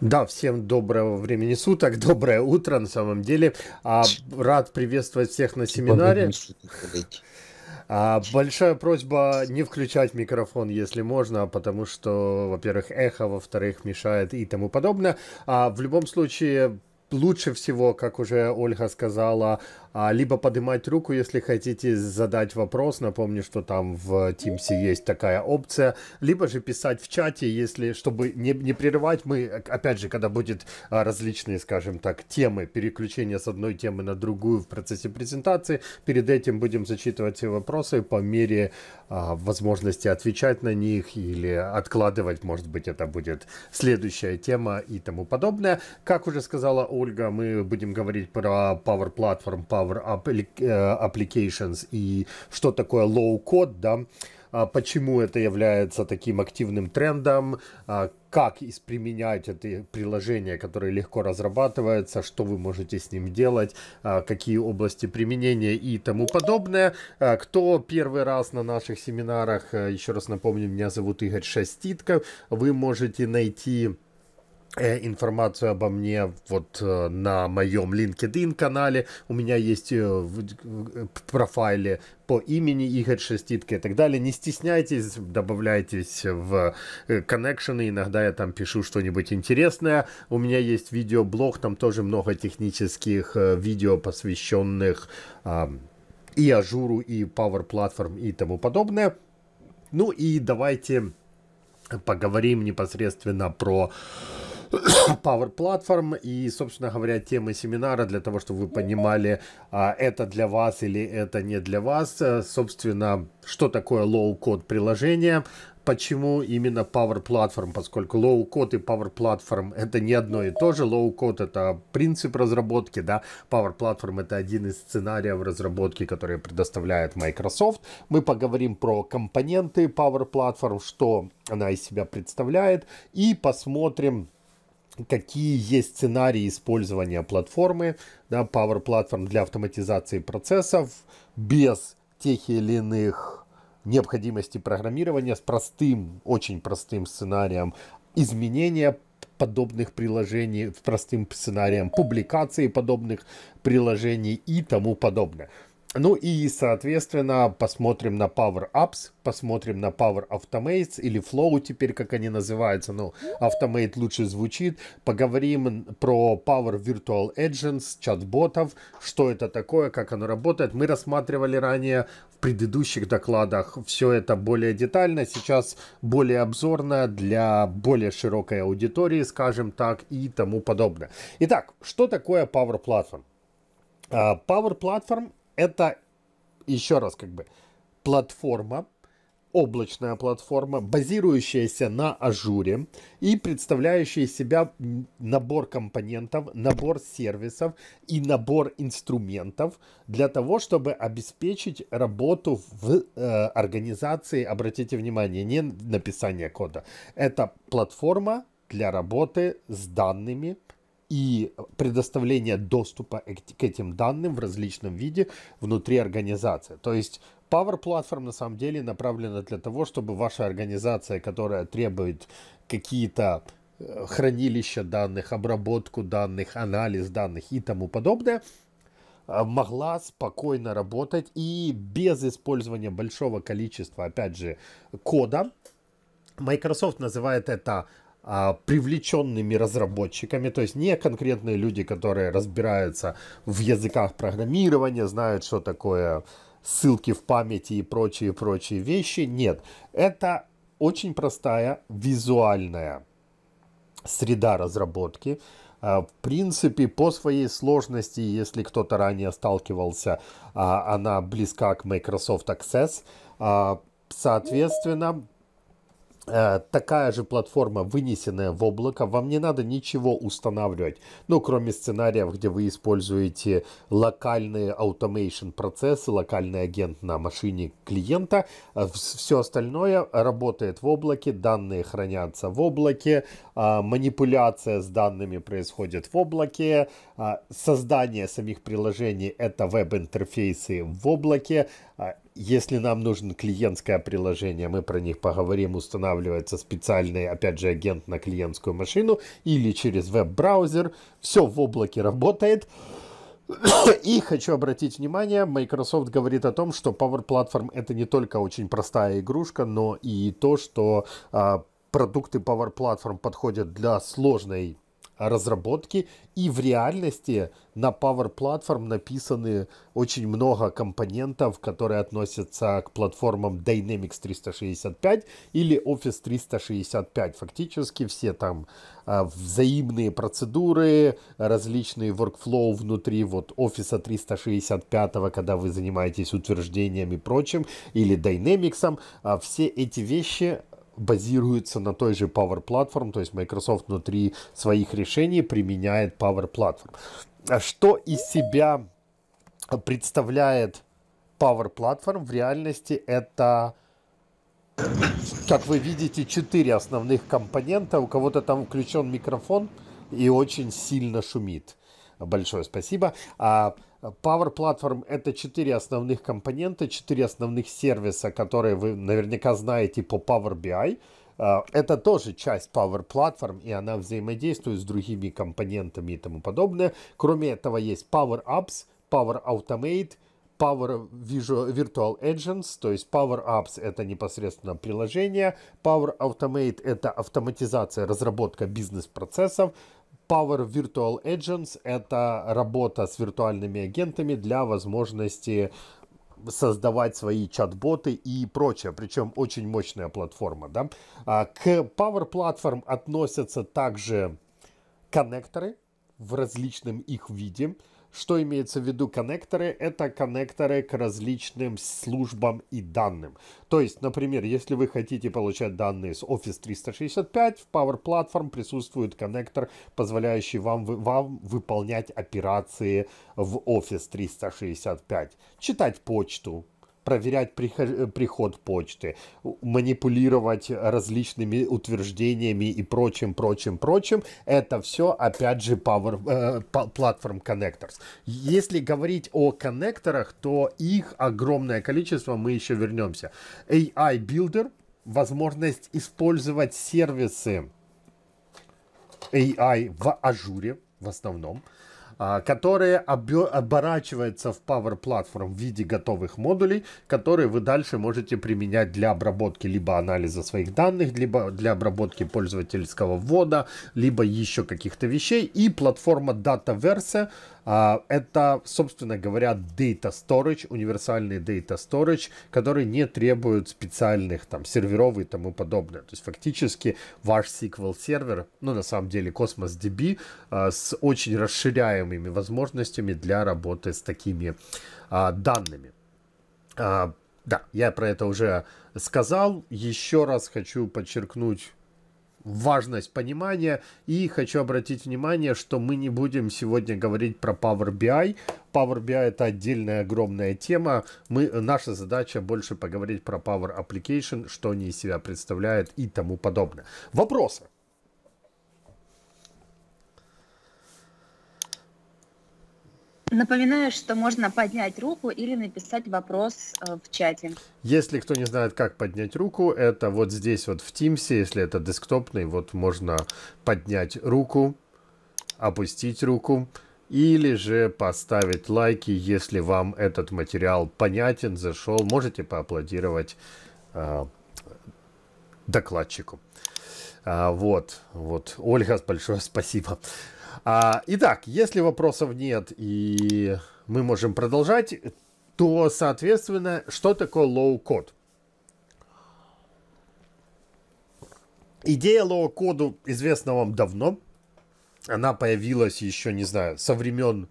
Да, всем доброго времени суток, доброе утро на самом деле. А, рад приветствовать всех на семинаре. А, большая просьба не включать микрофон, если можно, потому что, во-первых, эхо, во-вторых, мешает и тому подобное. А в любом случае, лучше всего, как уже Ольга сказала, либо поднимать руку, если хотите задать вопрос. Напомню, что там в Teams есть такая опция. Либо же писать в чате, если, чтобы не, не прерывать. Мы, опять же, когда будет а, различные, скажем так, темы, переключения с одной темы на другую в процессе презентации, перед этим будем зачитывать все вопросы по мере а, возможности отвечать на них или откладывать, может быть, это будет следующая тема и тому подобное. Как уже сказала Ольга, мы будем говорить про Power Platform, Power э, Applications и что такое Low Code, да, а почему это является таким активным трендом, а как применять это приложение, которое легко разрабатывается, что вы можете с ним делать, а какие области применения и тому подобное. Кто первый раз на наших семинарах, еще раз напомню, меня зовут Игорь Шаститко, вы можете найти Э, информацию обо мне вот э, на моем LinkedIn канале. У меня есть э, в профайле по имени Игорь Шеститка и так далее. Не стесняйтесь, добавляйтесь в коннекшены. Иногда я там пишу что-нибудь интересное. У меня есть видеоблог, там тоже много технических видео, посвященных и ажуру, и Power Platform и тому подобное. Ну и давайте поговорим непосредственно про Power Platform и, собственно говоря, темы семинара для того, чтобы вы понимали, а, это для вас или это не для вас. Э, собственно, что такое low-code приложение, почему именно Power Platform, поскольку Low Code и Power Platform это не одно и то же. Low Code это принцип разработки, да, Power Platform это один из сценариев разработки, которые предоставляет Microsoft. Мы поговорим про компоненты Power Platform, что она из себя представляет, и посмотрим, какие есть сценарии использования платформы, да, Power Platform для автоматизации процессов без тех или иных необходимости программирования с простым, очень простым сценарием изменения подобных приложений, простым сценарием публикации подобных приложений и тому подобное. Ну и, соответственно, посмотрим на Power Apps, посмотрим на Power Automates или Flow теперь, как они называются. Ну, Automate лучше звучит. Поговорим про Power Virtual Agents, чат-ботов, что это такое, как оно работает. Мы рассматривали ранее в предыдущих докладах все это более детально. Сейчас более обзорно для более широкой аудитории, скажем так, и тому подобное. Итак, что такое Power Platform? А, Power Platform это, еще раз, как бы, платформа, облачная платформа, базирующаяся на ажуре и представляющая себя набор компонентов, набор сервисов и набор инструментов для того, чтобы обеспечить работу в э, организации, обратите внимание, не написание кода, это платформа для работы с данными, и предоставление доступа к этим данным в различном виде внутри организации. То есть Power Platform на самом деле направлена для того, чтобы ваша организация, которая требует какие-то э, хранилища данных, обработку данных, анализ данных и тому подобное, э, могла спокойно работать и без использования большого количества, опять же, кода. Microsoft называет это а, привлеченными разработчиками, то есть не конкретные люди, которые разбираются в языках программирования, знают, что такое ссылки в памяти и прочие-прочие вещи. Нет, это очень простая визуальная среда разработки. А, в принципе, по своей сложности, если кто-то ранее сталкивался, а, она близка к Microsoft Access. Соответственно, такая же платформа, вынесенная в облако, вам не надо ничего устанавливать, ну, кроме сценариев, где вы используете локальные automation процессы, локальный агент на машине клиента. Э, Все остальное работает в облаке, данные хранятся в облаке, а, манипуляция с данными происходит в облаке, создание самих приложений это веб-интерфейсы в облаке, если нам нужно клиентское приложение, мы про них поговорим, устанавливается специальный, опять же, агент на клиентскую машину или через веб-браузер. Все в облаке работает. И хочу обратить внимание, Microsoft говорит о том, что Power Platform это не только очень простая игрушка, но и то, что а, продукты Power Platform подходят для сложной разработки. И в реальности на Power Platform написаны очень много компонентов, которые относятся к платформам Dynamics 365 или Office 365. Фактически все там а, взаимные процедуры, различные workflow внутри вот Office 365, когда вы занимаетесь утверждениями и прочим, или Dynamics, а, все эти вещи базируется на той же Power Platform, то есть Microsoft внутри своих решений применяет Power Platform. А что из себя представляет Power Platform в реальности это как вы видите, четыре основных компонента. У кого-то там включен микрофон и очень сильно шумит. Большое спасибо. А Power Platform это четыре основных компонента, четыре основных сервиса, которые вы наверняка знаете по Power BI. А, это тоже часть Power Platform, и она взаимодействует с другими компонентами и тому подобное. Кроме этого есть Power Apps, Power Automate, Power Virtual Agents, то есть Power Apps это непосредственно приложение, Power Automate это автоматизация, разработка бизнес-процессов, Power Virtual Agents — это работа с виртуальными агентами для возможности создавать свои чат-боты и прочее. Причем очень мощная платформа. Да? А к Power Platform относятся также коннекторы в различном их виде. Что имеется в виду коннекторы? Это коннекторы к различным службам и данным. То есть, например, если вы хотите получать данные с Office 365, в Power Platform присутствует коннектор, позволяющий вам, вам выполнять операции в Office 365. Читать почту, проверять приход почты, манипулировать различными утверждениями и прочим, прочим, прочим. Это все, опять же, Power, э, Platform Connectors. Если говорить о коннекторах, то их огромное количество, мы еще вернемся. AI Builder, возможность использовать сервисы AI в ажуре в основном. А, которые оборачиваются в Power Platform в виде готовых модулей, которые вы дальше можете применять для обработки либо анализа своих данных, либо для обработки пользовательского ввода, либо еще каких-то вещей. И платформа Dataverse это, собственно говоря, data storage, универсальный data storage, который не требует специальных там серверов и тому подобное. То есть фактически ваш SQL сервер, ну на самом деле Cosmos DB а, с очень расширяемыми возможностями для работы с такими а, данными. Да, я про это уже сказал. Еще раз хочу подчеркнуть важность понимания. И хочу обратить внимание, что мы не будем сегодня говорить про Power BI. Power BI это отдельная огромная тема. Мы, наша задача больше поговорить про Power Application, что они из себя представляют и тому подобное. Вопросы? Напоминаю, что можно поднять руку или написать вопрос э, в чате. Если кто не знает, как поднять руку, это вот здесь вот в Teams, если это десктопный, вот можно поднять руку, опустить руку, или же поставить лайки, если вам этот материал понятен, зашел. Можете поаплодировать э, докладчику. А, вот, вот, Ольга, большое спасибо. А, итак, если вопросов нет и мы можем продолжать, то, соответственно, что такое low-code? Идея low-code у известна вам давно. Она появилась еще, не знаю, со времен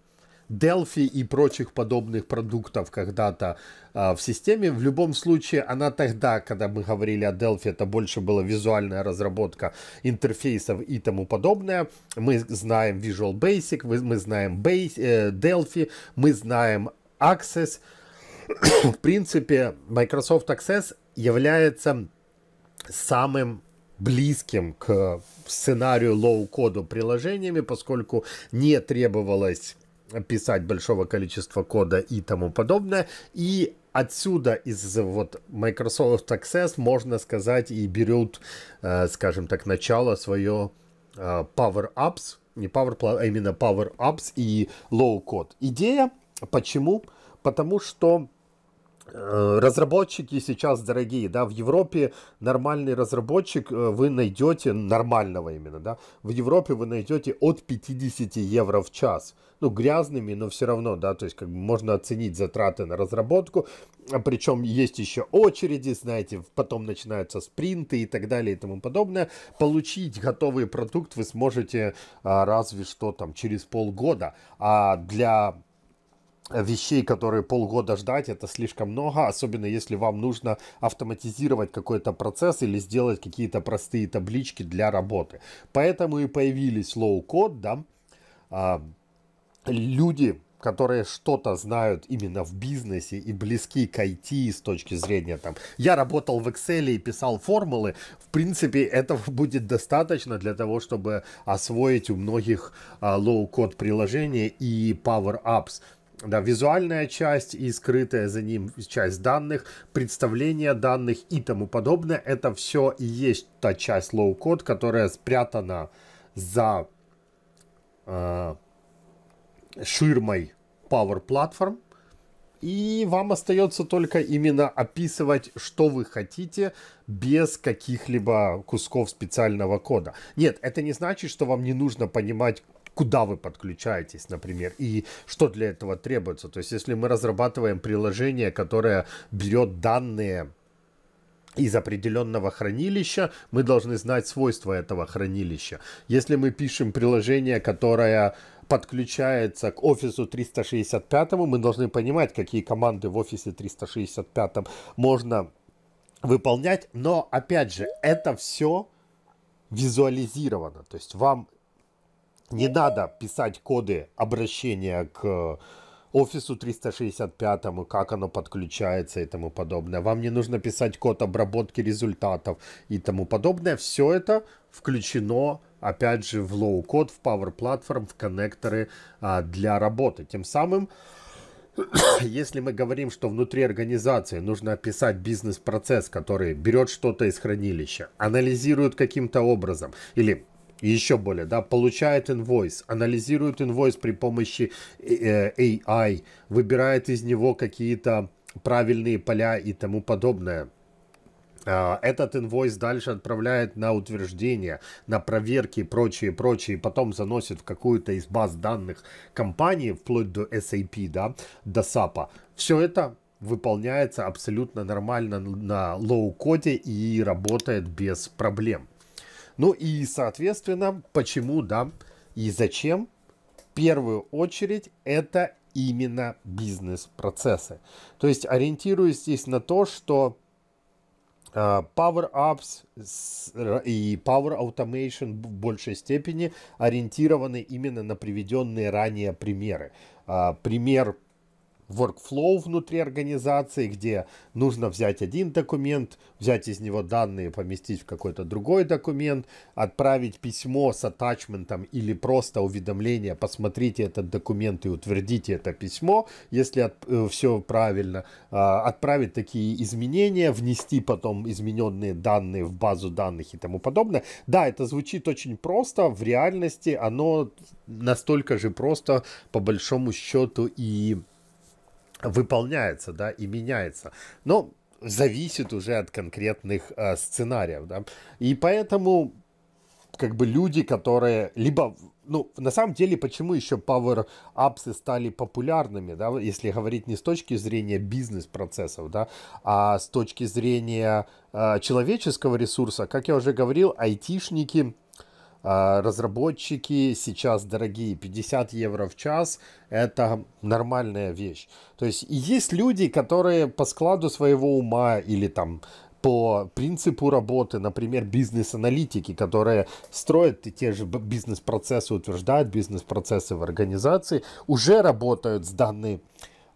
Delphi и прочих подобных продуктов когда-то а, в системе. В любом случае, она тогда, когда мы говорили о Delphi, это больше была визуальная разработка интерфейсов и тому подобное. Мы знаем Visual Basic, мы знаем Base, э, Delphi, мы знаем Access. в принципе, Microsoft Access является самым близким к сценарию лоу-коду приложениями, поскольку не требовалось писать большого количества кода и тому подобное. И отсюда из вот Microsoft Access можно сказать и берут, э, скажем так, начало свое э, Power Apps, не Power, а именно Power Apps и Low Code. Идея, почему? Потому что разработчики сейчас дорогие, да, в Европе нормальный разработчик э, вы найдете, нормального именно, да, в Европе вы найдете от 50 евро в час. Ну, грязными, но все равно, да, то есть как бы можно оценить затраты на разработку, а причем есть еще очереди, знаете, потом начинаются спринты и так далее и тому подобное. Получить готовый продукт вы сможете а, разве что там через полгода, а для вещей, которые полгода ждать, это слишком много, особенно если вам нужно автоматизировать какой-то процесс или сделать какие-то простые таблички для работы. Поэтому и появились low-code, да, а, люди, которые что-то знают именно в бизнесе и близки к IT с точки зрения там. Я работал в Excel и писал формулы. В принципе, этого будет достаточно для того, чтобы освоить у многих а, low-code приложения и Power Apps да, визуальная часть и скрытая за ним часть данных, представление данных и тому подобное. Это все и есть та часть low-code, которая спрятана за э, ширмой Power Platform. И вам остается только именно описывать, что вы хотите, без каких-либо кусков специального кода. Нет, это не значит, что вам не нужно понимать куда вы подключаетесь, например, и что для этого требуется. То есть, если мы разрабатываем приложение, которое берет данные из определенного хранилища, мы должны знать свойства этого хранилища. Если мы пишем приложение, которое подключается к офису 365, мы должны понимать, какие команды в офисе 365 можно выполнять. Но, опять же, это все визуализировано. То есть вам не надо писать коды обращения к офису 365, как оно подключается и тому подобное. Вам не нужно писать код обработки результатов и тому подобное. Все это включено, опять же, в low-код, в Power Platform, в коннекторы а, для работы. Тем самым, если мы говорим, что внутри организации нужно описать бизнес-процесс, который берет что-то из хранилища, анализирует каким-то образом, или еще более, да, получает инвойс, анализирует инвойс при помощи э, AI, выбирает из него какие-то правильные поля и тому подобное. А, этот инвойс дальше отправляет на утверждение, на проверки и прочее, прочее, и потом заносит в какую-то из баз данных компании, вплоть до SAP, да, до SAP. Все это выполняется абсолютно нормально на low-code и работает без проблем. Ну и, соответственно, почему, да, и зачем? В первую очередь это именно бизнес-процессы. То есть ориентируюсь здесь на то, что Uh, Power Apps и Power Automation в большей степени ориентированы именно на приведенные ранее примеры. Uh, пример workflow внутри организации, где нужно взять один документ, взять из него данные, поместить в какой-то другой документ, отправить письмо с атачментом или просто уведомление, посмотрите этот документ и утвердите это письмо, если от, э, все правильно, э, отправить такие изменения, внести потом измененные данные в базу данных и тому подобное. Да, это звучит очень просто, в реальности оно настолько же просто по большому счету и выполняется, да, и меняется. Но зависит уже от конкретных э, сценариев, да. И поэтому как бы люди, которые либо ну, на самом деле, почему еще Apps стали популярными, да, если говорить не с точки зрения бизнес-процессов, да, а с точки зрения э, человеческого ресурса, как я уже говорил, айтишники, разработчики сейчас дорогие, 50 евро в час это нормальная вещь. То есть есть люди, которые по складу своего ума или там по принципу работы, например, бизнес-аналитики, которые строят те же бизнес-процессы, утверждают бизнес-процессы в организации, уже работают с данной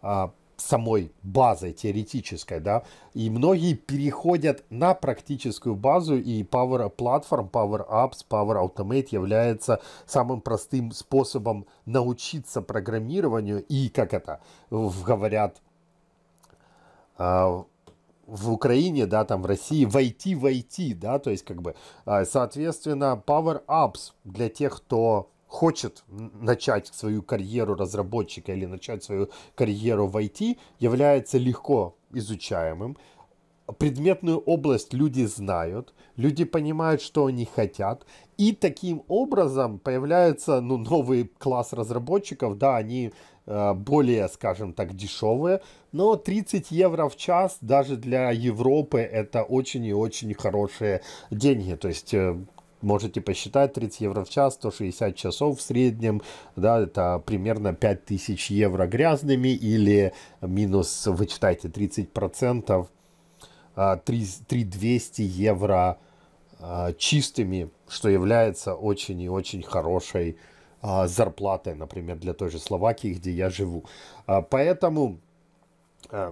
а, самой базой теоретической, да, и многие переходят на практическую базу, и Power Platform, Power Apps, Power Automate является самым простым способом научиться программированию, и, как это говорят а, в Украине, да, там в России войти в IT, да, то есть как бы, а, соответственно, Power Apps для тех, кто хочет начать свою карьеру разработчика или начать свою карьеру в IT, является легко изучаемым. Предметную область люди знают, люди понимают, что они хотят, и таким образом появляется ну, новый класс разработчиков, да, они э, более, скажем так, дешевые, но 30 евро в час даже для Европы это очень и очень хорошие деньги, то есть э, можете посчитать 30 евро в час, 160 часов в среднем, да, это примерно 5000 евро грязными или минус, вычитайте 30%, 3200 евро а, чистыми, что является очень и очень хорошей а, зарплатой, например, для той же Словакии, где я живу. А, поэтому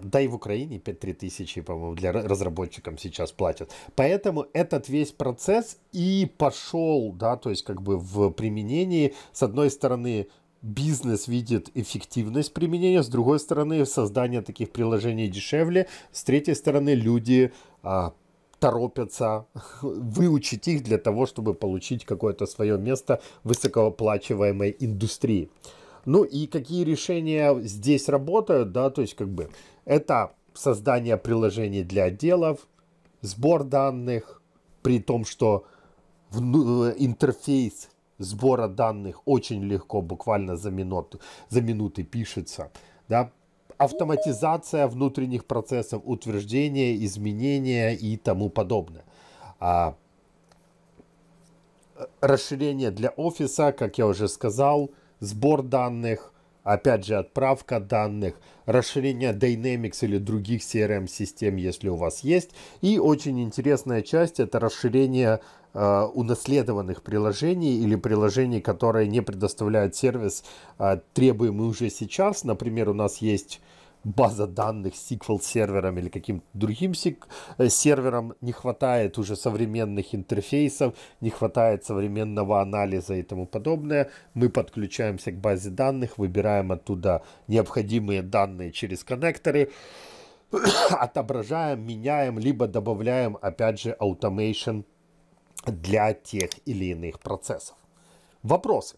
да и в Украине 5-3 тысячи, по-моему, для разработчикам сейчас платят. Поэтому этот весь процесс и пошел, да, то есть как бы в применении, с одной стороны, бизнес видит эффективность применения, с другой стороны, создание таких приложений дешевле, с третьей стороны, люди а, торопятся выучить их для того, чтобы получить какое-то свое место в высокооплачиваемой индустрии. Ну и какие решения здесь работают, да, то есть как бы это создание приложений для отделов, сбор данных, при том, что в, э, интерфейс сбора данных очень легко, буквально за минуту, за минуты пишется, да, автоматизация внутренних процессов, утверждение, изменения и тому подобное. А, расширение для офиса, как я уже сказал, сбор данных, опять же отправка данных, расширение Dynamics или других CRM-систем, если у вас есть. И очень интересная часть это расширение э, унаследованных приложений или приложений, которые не предоставляют сервис, э, требуемый уже сейчас. Например, у нас есть база данных SQL сервером или каким-то другим э, сервером, не хватает уже современных интерфейсов, не хватает современного анализа и тому подобное. Мы подключаемся к базе данных, выбираем оттуда необходимые данные через коннекторы, отображаем, меняем, либо добавляем, опять же, automation для тех или иных процессов. Вопросы?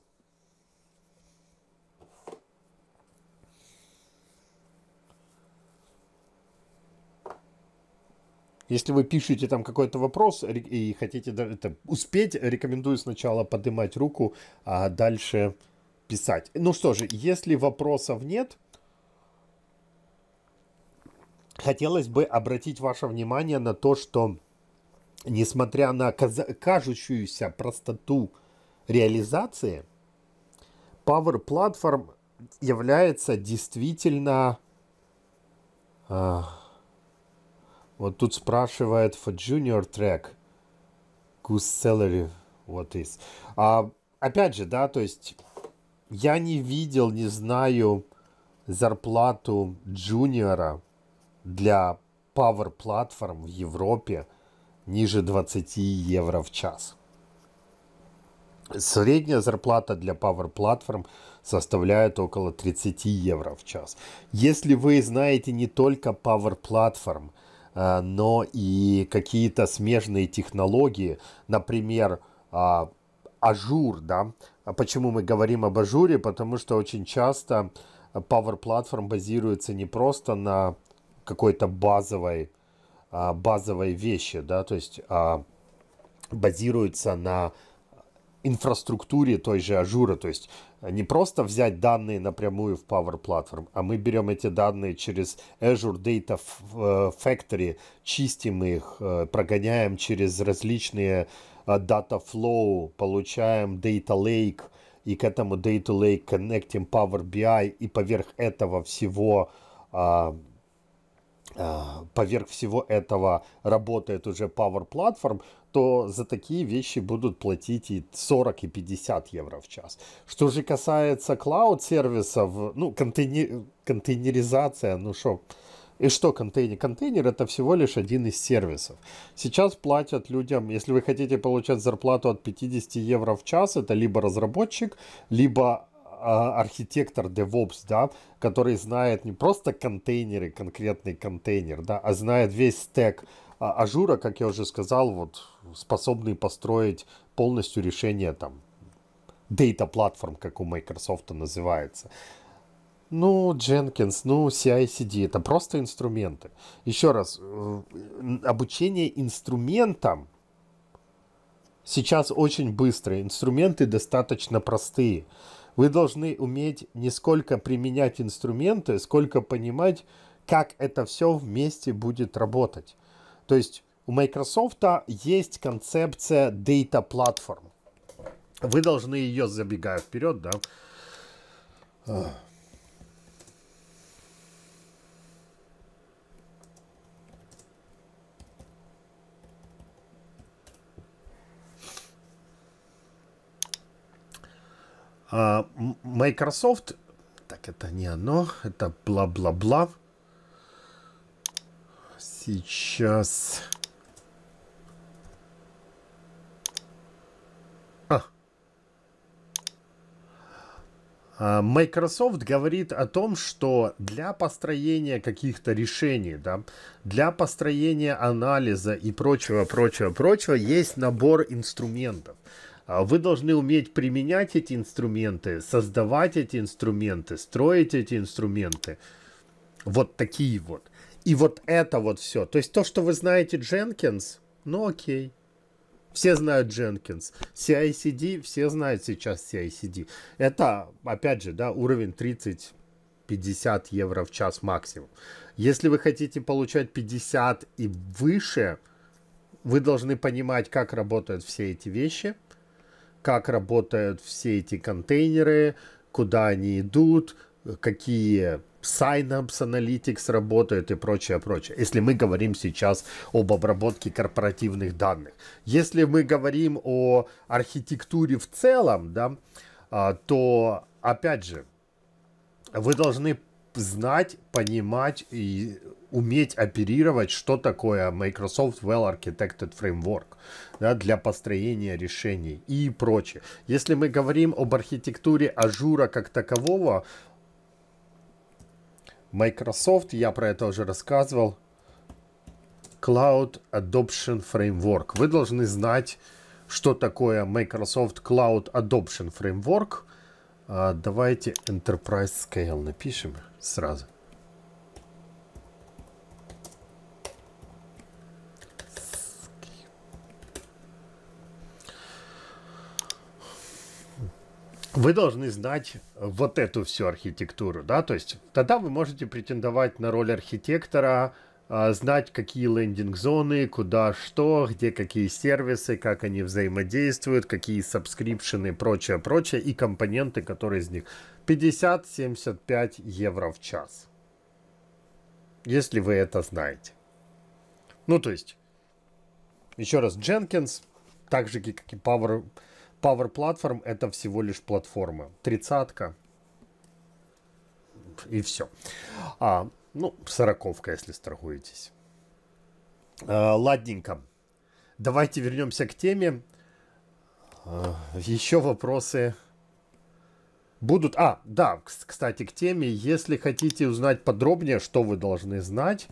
Если вы пишете там какой-то вопрос и хотите это успеть, рекомендую сначала поднимать руку, а дальше писать. Ну что же, если вопросов нет, хотелось бы обратить ваше внимание на то, что несмотря на кажущуюся простоту реализации, Power Platform является действительно... Э, вот тут спрашивает for junior track, whose salary what is. А, опять же, да, то есть я не видел, не знаю зарплату джуниора для Power Platform в Европе ниже 20 евро в час. Средняя зарплата для Power Platform составляет около 30 евро в час. Если вы знаете не только Power Platform, но и какие-то смежные технологии, например, а, Azure, да. А почему мы говорим об Azure? Потому что очень часто Power Platform базируется не просто на какой-то базовой, базовой вещи, да, то есть базируется на инфраструктуре той же Azure, то есть не просто взять данные напрямую в Power Platform, а мы берем эти данные через Azure Data э, Factory, чистим их, э, прогоняем через различные э, Data Flow, получаем Data Lake, и к этому Data Lake коннектим Power BI, и поверх этого всего а, поверх всего этого работает уже Power Platform, то за такие вещи будут платить и 40, и 50 евро в час. Что же касается клауд-сервисов, ну, контейнер, контейнеризация, ну что, и что контейнер? Контейнер это всего лишь один из сервисов. Сейчас платят людям, если вы хотите получать зарплату от 50 евро в час, это либо разработчик, либо архитектор DevOps, да, который знает не просто контейнеры, конкретный контейнер, да, а знает весь стек а, Azure а, как я уже сказал, вот способный построить полностью решение там data platform, как у Microsoft называется. Ну, Jenkins, ну, CI-CD, это просто инструменты. Еще раз, э, обучение инструментам сейчас очень быстрое, инструменты достаточно простые. Вы должны уметь не сколько применять инструменты, сколько понимать, как это все вместе будет работать. То есть у Microsoft есть концепция Data Platform. Вы должны ее, забегая вперед, да, а, Microsoft, так это не оно, это бла-бла-бла. Сейчас. А. а. Microsoft говорит о том, что для построения каких-то решений, да, для построения анализа и прочего, прочего, прочего есть набор инструментов. А вы должны уметь применять эти инструменты, создавать эти инструменты, строить эти инструменты. Вот такие вот. И вот это вот все. То есть то, что вы знаете Jenkins, ну окей. Все знают Jenkins. CI-CD, все знают сейчас CI-CD. Это, опять же, да, уровень 30-50 евро в час максимум. Если вы хотите получать 50 и выше, вы должны понимать, как работают все эти вещи, как работают все эти контейнеры, куда они идут, какие Synapse Analytics работает и прочее, прочее. Если мы говорим сейчас об обработке корпоративных данных. Если мы говорим о архитектуре в целом, да, а, то, опять же, вы должны знать, понимать и уметь оперировать, что такое Microsoft Well Architected Framework да, для построения решений и прочее. Если мы говорим об архитектуре Azure а как такового, Microsoft, я про это уже рассказывал, Cloud Adoption Framework. Вы должны знать, что такое Microsoft Cloud Adoption Framework. А, давайте Enterprise Scale напишем сразу. Вы должны знать вот эту всю архитектуру, да, то есть тогда вы можете претендовать на роль архитектора, а, знать, какие landing-зоны, куда что, где какие сервисы, как они взаимодействуют, какие subscription ы, прочее, прочее, и компоненты, которые из них 50-75 евро в час. Если вы это знаете. Ну, то есть, еще раз, Jenkins, так же, как и Power, Power Platform это всего лишь платформа. Тридцатка. И все. А, ну, сороковка, если сторгуетесь. А, ладненько. Давайте вернемся к теме. А, еще вопросы будут. А, да, кстати, к теме. Если хотите узнать подробнее, что вы должны знать,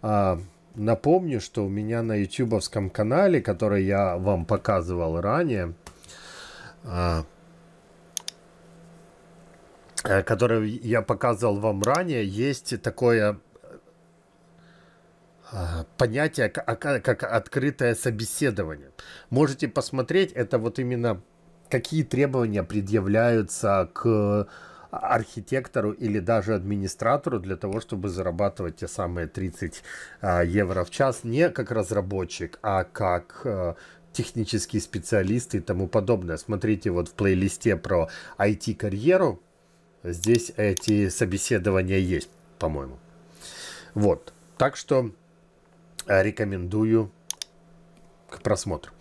а, напомню, что у меня на ютубовском канале, который я вам показывал ранее, который я показывал вам ранее, есть такое а, понятие как открытое собеседование. Можете посмотреть, это вот именно какие требования предъявляются к архитектору или даже администратору для того, чтобы зарабатывать те самые 30 а, евро в час не как разработчик, а как э, технические специалисты и тому подобное. Смотрите вот в плейлисте про IT-карьеру. Здесь эти собеседования есть, по-моему. Вот. Так что э, рекомендую к просмотру.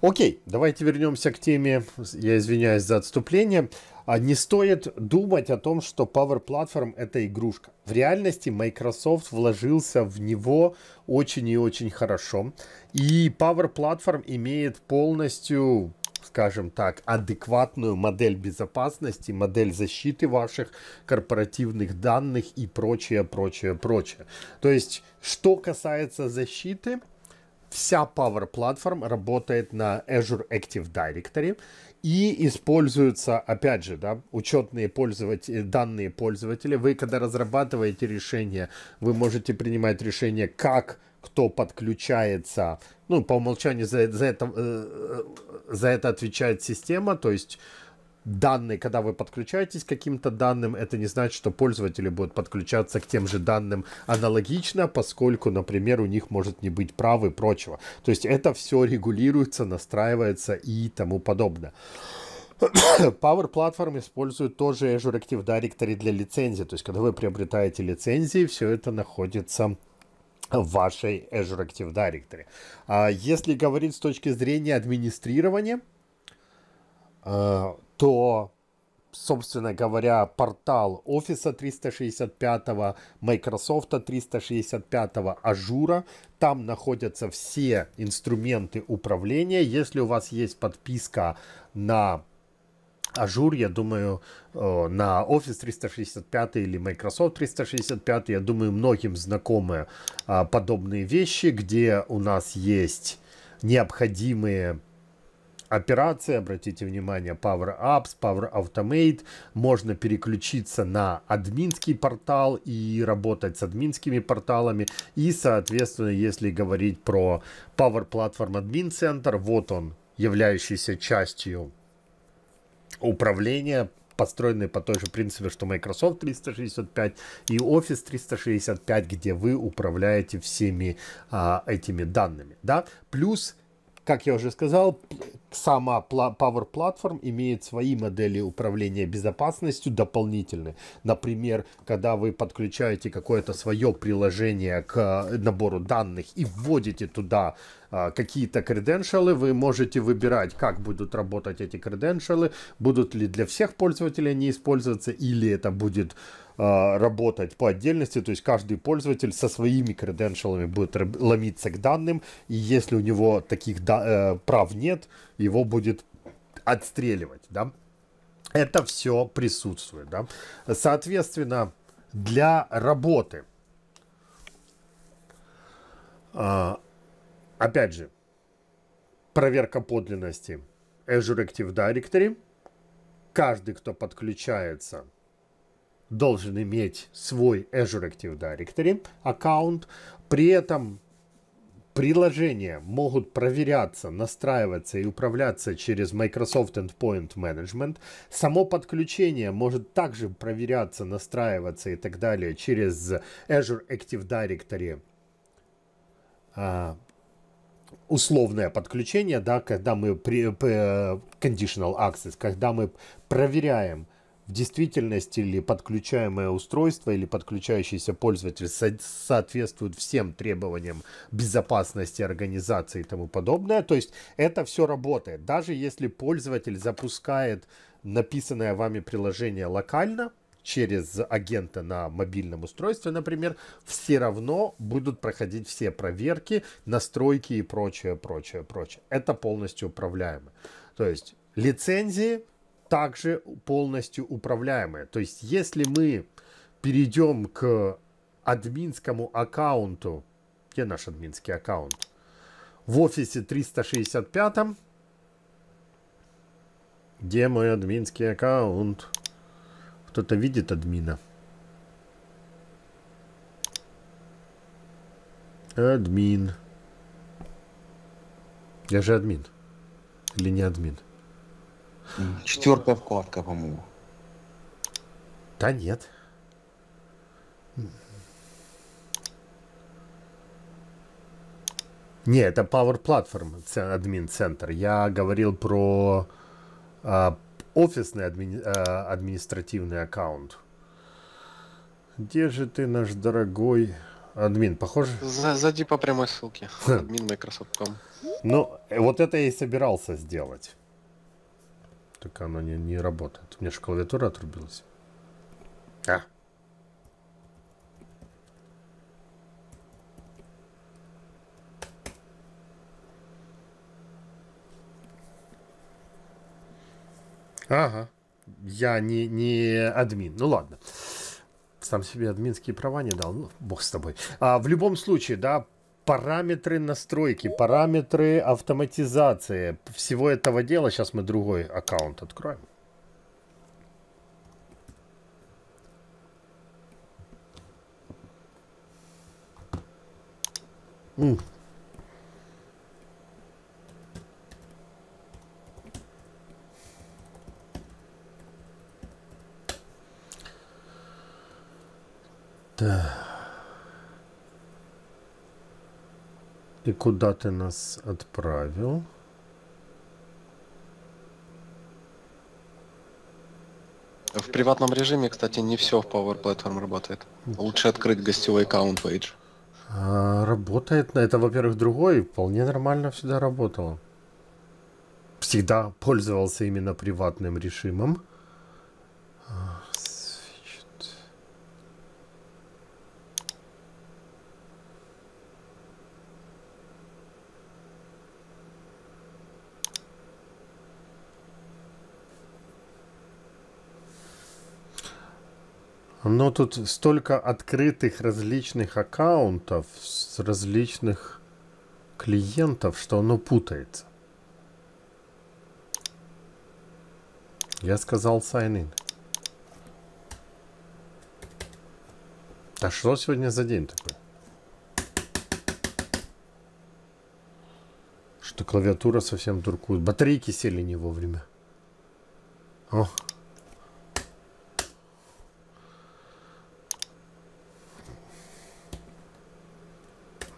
Окей, давайте вернемся к теме. Я извиняюсь за отступление. А не стоит думать о том, что Power Platform это игрушка. В реальности Microsoft вложился в него очень и очень хорошо. И Power Platform имеет полностью скажем так, адекватную модель безопасности, модель защиты ваших корпоративных данных и прочее, прочее, прочее. То есть, что касается защиты, вся Power Platform работает на Azure Active Directory и используются, опять же, да, учетные пользователи, данные пользователя. Вы, когда разрабатываете решение, вы можете принимать решение, как кто подключается, ну, по умолчанию за, за, это, э, за это отвечает система, то есть данные, когда вы подключаетесь к каким-то данным, это не значит, что пользователи будут подключаться к тем же данным аналогично, поскольку, например, у них может не быть прав и прочего. То есть это все регулируется, настраивается и тому подобное. Power Platform использует тоже Azure Active Directory для лицензии. То есть, когда вы приобретаете лицензии, все это находится в вашей Azure Active Directory. А если говорить с точки зрения администрирования, а, то, собственно говоря, портал Office 365, Microsoft 365, Azure, там находятся все инструменты управления. Если у вас есть подписка на Azure, я думаю, э, на Office 365 или Microsoft 365, я думаю, многим знакомы а, подобные вещи, где у нас есть необходимые операции, обратите внимание, Power Apps, Power Automate, можно переключиться на админский портал и работать с админскими порталами. И, соответственно, если говорить про Power Platform Admin Center, вот он, являющийся частью управления, построенный по той же принципе, что Microsoft 365 и Office 365, где вы управляете всеми а, этими данными, да, плюс как я уже сказал, сама Power Platform имеет свои модели управления безопасностью дополнительные. Например, когда вы подключаете какое-то свое приложение к э, набору данных и вводите туда а, какие-то креденшалы, вы можете выбирать, как будут работать эти креденшалы, будут ли для всех пользователей они использоваться, или это будет работать по отдельности, то есть каждый пользователь со своими креденшалами будет ломиться к данным, и если у него таких да, э, прав нет, его будет отстреливать, да. Это все присутствует, да. Соответственно, для работы э, Опять же, проверка подлинности Azure Active Directory. Каждый, кто подключается, должен иметь свой Azure Active Directory аккаунт. При этом приложения могут проверяться, настраиваться и управляться через Microsoft Endpoint Management. Само подключение может также проверяться, настраиваться и так далее через Azure Active Directory а, условное подключение, да, когда мы при, conditional access, когда мы проверяем в действительности ли подключаемое устройство или подключающийся пользователь со- соответствует всем требованиям безопасности организации и тому подобное. То есть это все работает. Даже если пользователь запускает написанное вами приложение локально, через агента на мобильном устройстве, например, все равно будут проходить все проверки, настройки и прочее, прочее, прочее. Это полностью управляемо. То есть лицензии также полностью управляемые. То есть если мы перейдем к админскому аккаунту, где наш админский аккаунт? В офисе 365. Где мой админский аккаунт? Кто-то видит админа? Админ. Я же админ. Или не админ? Четвертая вкладка, по-моему. Да нет. Не, это Power Platform, админ центр. Я говорил про а, офисный админи, э, административный аккаунт. Где же ты, наш дорогой админ? Похоже? Зайди по прямой ссылке. Админ Microsoft.com. Ну, э, вот это я и собирался сделать. Только оно не, не работает. У меня же клавиатура отрубилась. А. Ага. Я не, не админ. Ну ладно. Сам себе админские права не дал. Ну, бог с тобой. А, в любом случае, да, параметры настройки, параметры автоматизации всего этого дела. Сейчас мы другой аккаунт откроем. Mm. Куда ты нас отправил? В приватном режиме, кстати, не все в Power Platform работает. Лучше открыть гостевой аккаунт Page. А, работает. Это, во-первых, другой. Вполне нормально всегда работало. Всегда пользовался именно приватным режимом. Но тут столько открытых различных аккаунтов с различных клиентов, что оно путается. Я сказал sign in. А что сегодня за день такой? Что клавиатура совсем туркует. Батарейки сели не вовремя. О,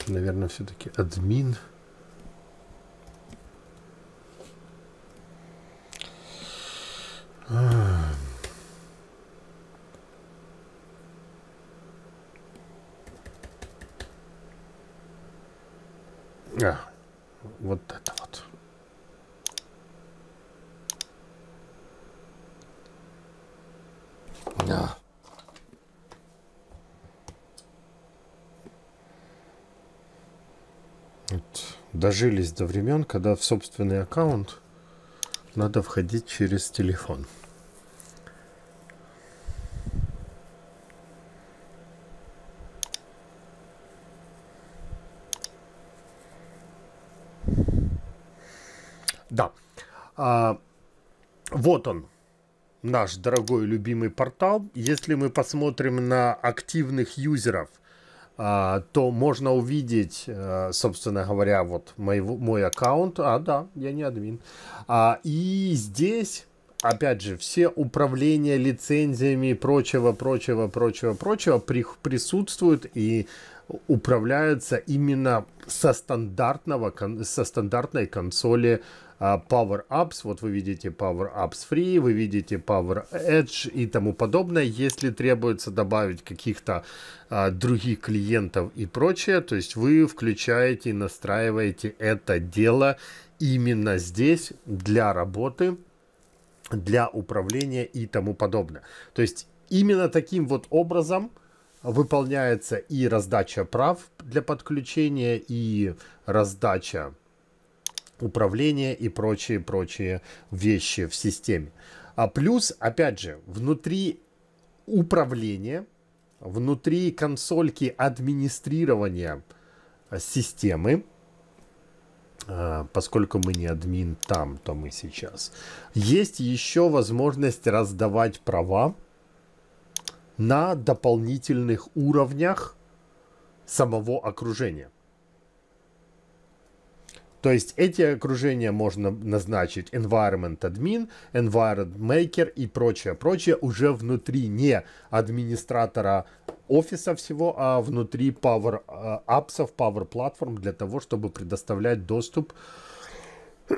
наверное, все-таки админ. А, вот это вот. Да. Вот. Дожились до времен, когда в собственный аккаунт надо входить через телефон. Да. А, вот он, наш дорогой любимый портал. Если мы посмотрим на активных юзеров – то можно увидеть, э, собственно говоря, вот мой, мой аккаунт. А, да, я не админ. А, и здесь, опять же, все управления лицензиями и прочего, прочего, прочего, прочего при, присутствуют и управляются именно со стандартного, со стандартной консоли а, Power Apps, вот вы видите Power Apps Free, вы видите Power Edge и тому подобное. Если требуется добавить каких-то а, других клиентов и прочее, то есть вы включаете и настраиваете это дело именно здесь для работы, для управления и тому подобное. То есть именно таким вот образом выполняется и раздача прав для подключения, и раздача управления и прочие-прочие вещи в системе. А плюс, опять же, внутри управления, внутри консольки администрирования системы, а, поскольку мы не админ там, то мы сейчас, есть еще возможность раздавать права на дополнительных уровнях самого окружения. То есть эти окружения можно назначить environment admin, environment maker и прочее, прочее уже внутри не администратора офиса всего, а внутри Power э, Apps, Power Platform для того, чтобы предоставлять доступ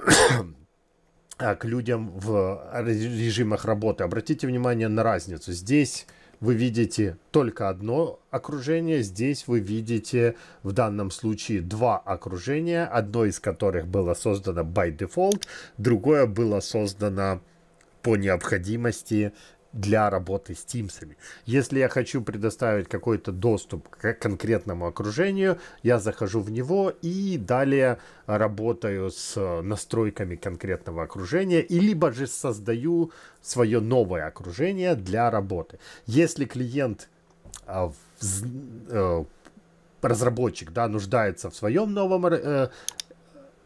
к людям в режимах работы. Обратите внимание на разницу. Здесь вы видите только одно окружение, здесь вы видите в данном случае два окружения, одно из которых было создано by default, другое было создано по необходимости для работы с Teams. Если я хочу предоставить какой-то доступ к конкретному окружению, я захожу в него и далее работаю с настройками конкретного окружения, и либо же создаю свое новое окружение для работы. Если клиент а, э, разработчик да, нуждается в своем новом э,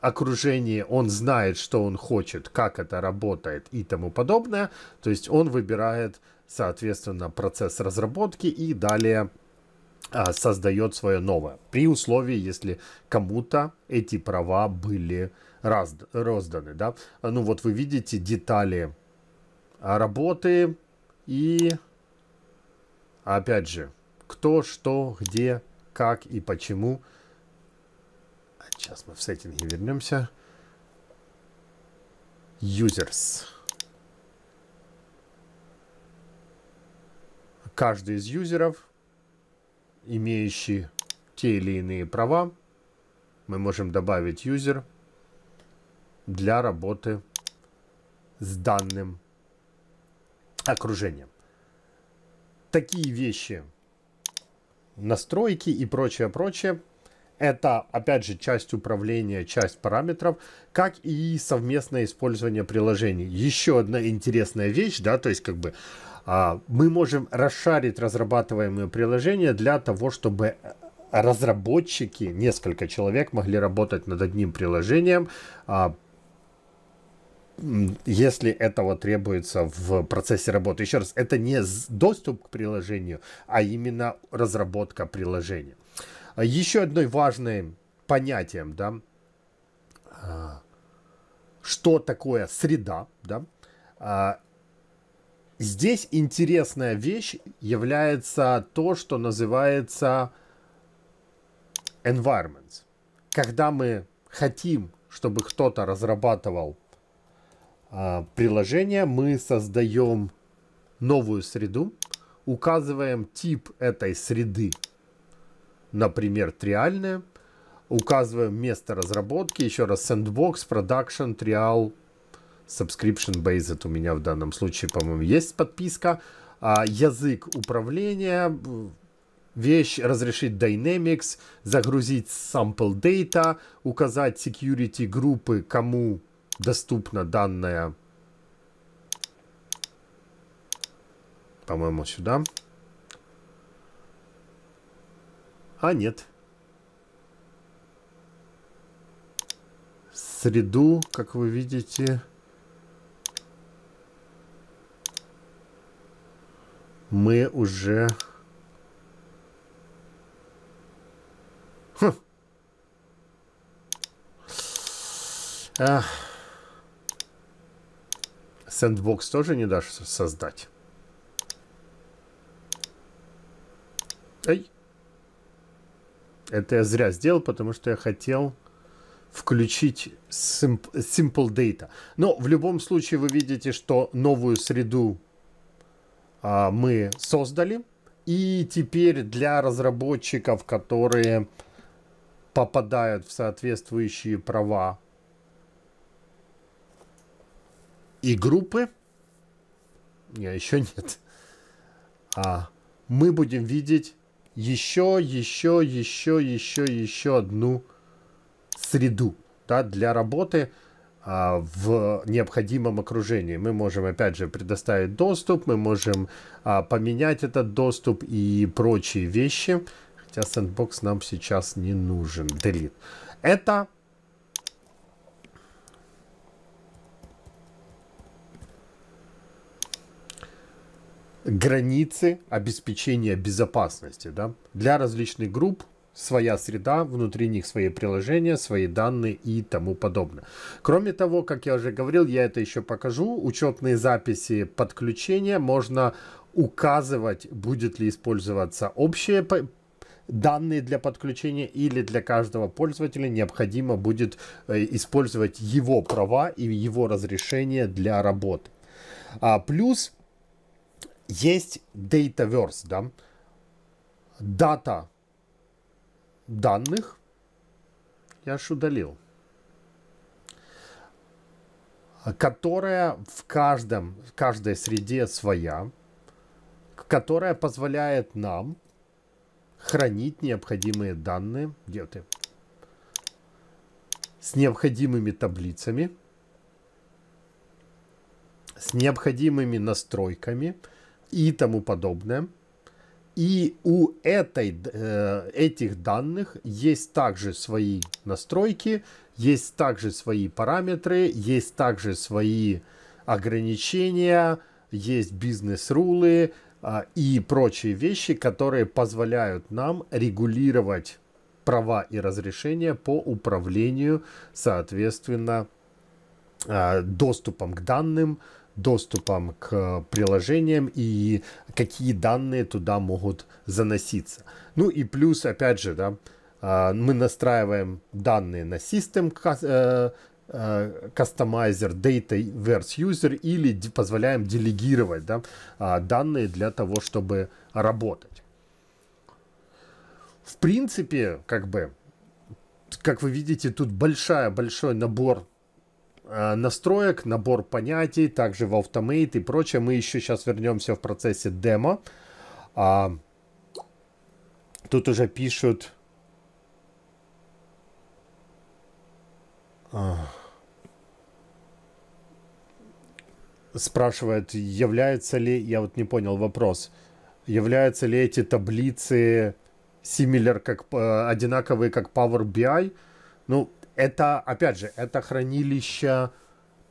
окружении, он знает, что он хочет, как это работает и тому подобное. То есть он выбирает, соответственно, процесс разработки и далее а, создает свое новое. При условии, если кому-то эти права были раз, розданы. Да? Ну вот вы видите детали работы и опять же, кто, что, где, как и почему – Сейчас мы в сеттинги вернемся. Users. Каждый из юзеров, имеющий те или иные права, мы можем добавить юзер для работы с данным окружением. Такие вещи, настройки и прочее, прочее – это, опять же, часть управления, часть параметров, как и совместное использование приложений. Еще одна интересная вещь, да, то есть как бы а, мы можем расшарить разрабатываемые приложения для того, чтобы разработчики, несколько человек могли работать над одним приложением, а, если этого требуется в процессе работы. Еще раз, это не доступ к приложению, а именно разработка приложения. А еще одной важным понятием, да, а, что такое среда, да, а, здесь интересная вещь является то, что называется environments. Когда мы хотим, чтобы кто-то разрабатывал приложение, мы создаем новую среду, указываем тип этой среды например, триальное. Указываем место разработки. Еще раз, Sandbox, Production, Trial, Subscription Based у меня в данном случае, по-моему, есть подписка. А, язык управления, вещь, разрешить Dynamics, загрузить sample data, указать security группы, кому доступна данная, по-моему, сюда. А, нет. Среду, как вы видите, мы уже... Хм. Сэндбокс тоже не дашь создать. Эй. Это я зря сделал, потому что я хотел включить Simple Data. Но в любом случае вы видите, что новую среду а, мы создали. И теперь для разработчиков, которые попадают в соответствующие права и группы, не, еще нет, а, мы будем видеть еще, еще, еще, еще, еще одну среду да, для работы а, в необходимом окружении. Мы можем, опять же, предоставить доступ, мы можем а, поменять этот доступ и прочие вещи. Хотя Sandbox нам сейчас не нужен. Delete. Это границы обеспечения безопасности. Да? Для различных групп своя среда, внутри них свои приложения, свои данные и тому подобное. Кроме того, как я уже говорил, я это еще покажу, учетные записи подключения можно указывать, будет ли использоваться общие данные для подключения или для каждого пользователя необходимо будет э, использовать его права и его разрешение для работы. А, плюс есть Dataverse, да, дата данных, я аж удалил. которая в каждом, в каждой среде своя, которая позволяет нам хранить необходимые данные, где ты, с необходимыми таблицами, с необходимыми настройками и тому подобное. И у этой, э, этих данных есть также свои настройки, есть также свои параметры, есть также свои ограничения, есть бизнес-рулы э, и прочие вещи, которые позволяют нам регулировать права и разрешения по управлению, соответственно, э, доступом к данным, доступом к приложениям и какие данные туда могут заноситься. Ну и плюс, опять же, да, а, мы настраиваем данные на System э, э, Customizer, Dataverse User или позволяем делегировать да, а, данные для того, чтобы работать. В принципе, как бы, как вы видите, тут большая, большой набор настроек, набор понятий, также в Automate и прочее. Мы еще сейчас вернемся в процессе демо. А, тут уже пишут... А, спрашивает, является ли, я вот не понял вопрос, являются ли эти таблицы similar, как, э, одинаковые, как Power BI? Ну, это, опять же, это хранилище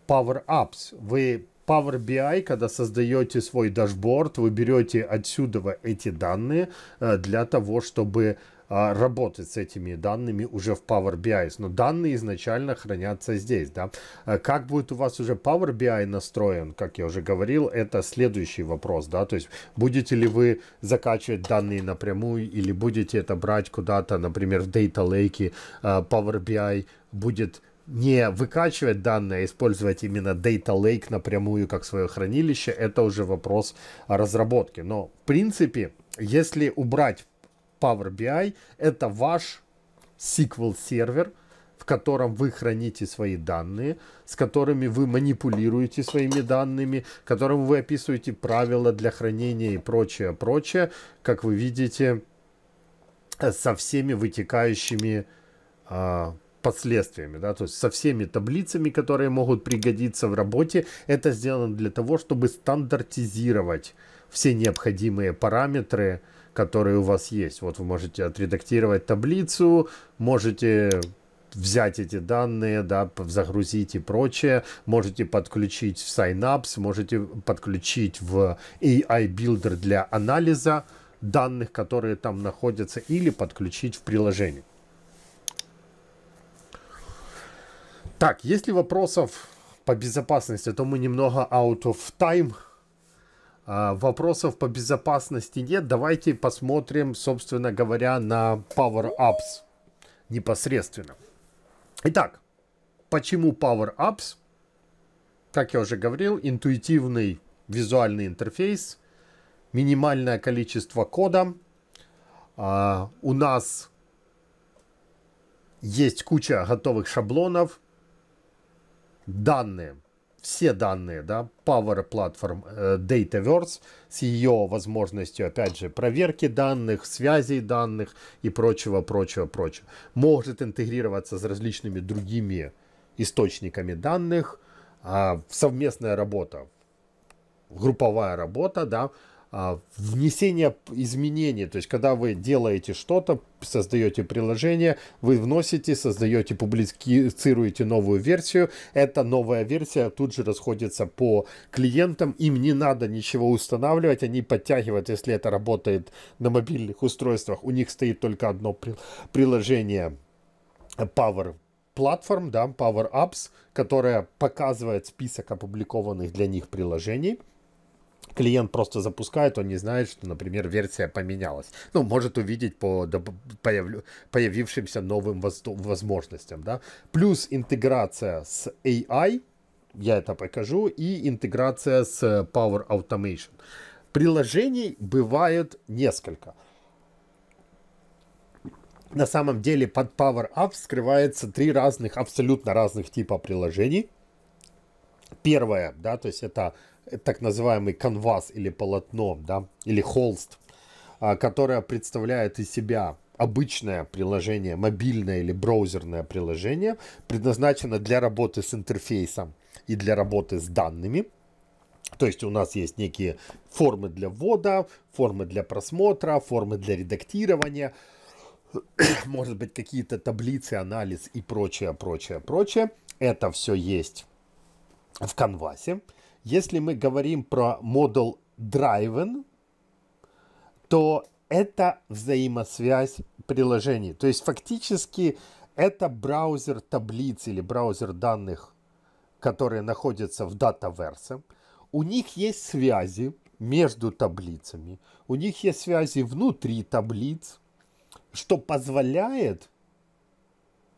Power Apps. Вы Power BI, когда создаете свой дашборд, вы берете отсюда эти данные э, для того, чтобы а, работать с этими данными уже в Power BI. Но данные изначально хранятся здесь. Да? А как будет у вас уже Power BI настроен, как я уже говорил, это следующий вопрос. Да? То есть будете ли вы закачивать данные напрямую или будете это брать куда-то, например, в Data Lake, а, Power BI будет не выкачивать данные, а использовать именно Data Lake напрямую как свое хранилище, это уже вопрос разработки. Но в принципе, если убрать Power BI это ваш SQL сервер, в котором вы храните свои данные, с которыми вы манипулируете своими данными, которым вы описываете правила для хранения и прочее, прочее, как вы видите, со всеми вытекающими а, последствиями, да, то есть со всеми таблицами, которые могут пригодиться в работе. Это сделано для того, чтобы стандартизировать все необходимые параметры, которые у вас есть. Вот вы можете отредактировать таблицу, можете взять эти данные, да, загрузить и прочее, можете подключить в Synapse, можете подключить в AI Builder для анализа данных, которые там находятся, или подключить в приложение. Так, если вопросов по безопасности, то мы немного out of time. А, вопросов по безопасности нет. Давайте посмотрим, собственно говоря, на Power Ups непосредственно. Итак, почему Power Ups? Как я уже говорил, интуитивный визуальный интерфейс, минимальное количество кода. А, у нас есть куча готовых шаблонов, данные все данные, да, Power Platform э, Dataverse с ее возможностью, опять же, проверки данных, связей данных и прочего, прочего, прочего. Может интегрироваться с различными другими источниками данных, а, совместная работа, групповая работа, да, внесение изменений, то есть когда вы делаете что-то, создаете приложение, вы вносите, создаете, публицируете новую версию, эта новая версия тут же расходится по клиентам, им не надо ничего устанавливать, они подтягивают, если это работает на мобильных устройствах, у них стоит только одно приложение Power Platform, да, Power Apps, которое показывает список опубликованных для них приложений – клиент просто запускает, он не знает, что, например, версия поменялась. Ну, может увидеть по появ, появившимся новым возможностям, да. Плюс интеграция с AI, я это покажу, и интеграция с Power Automation. Приложений бывает несколько. На самом деле под Power Apps скрывается три разных, абсолютно разных типа приложений – Первое, да, то есть это так называемый канвас или полотно, да, или холст, а, которое представляет из себя обычное приложение, мобильное или браузерное приложение, предназначено для работы с интерфейсом и для работы с данными. То есть у нас есть некие формы для ввода, формы для просмотра, формы для редактирования, может быть какие-то таблицы, анализ и прочее, прочее, прочее. Это все есть в канвасе. Если мы говорим про Model Driven, то это взаимосвязь приложений. То есть фактически это браузер таблиц или браузер данных, которые находятся в Dataverse. У них есть связи между таблицами, у них есть связи внутри таблиц, что позволяет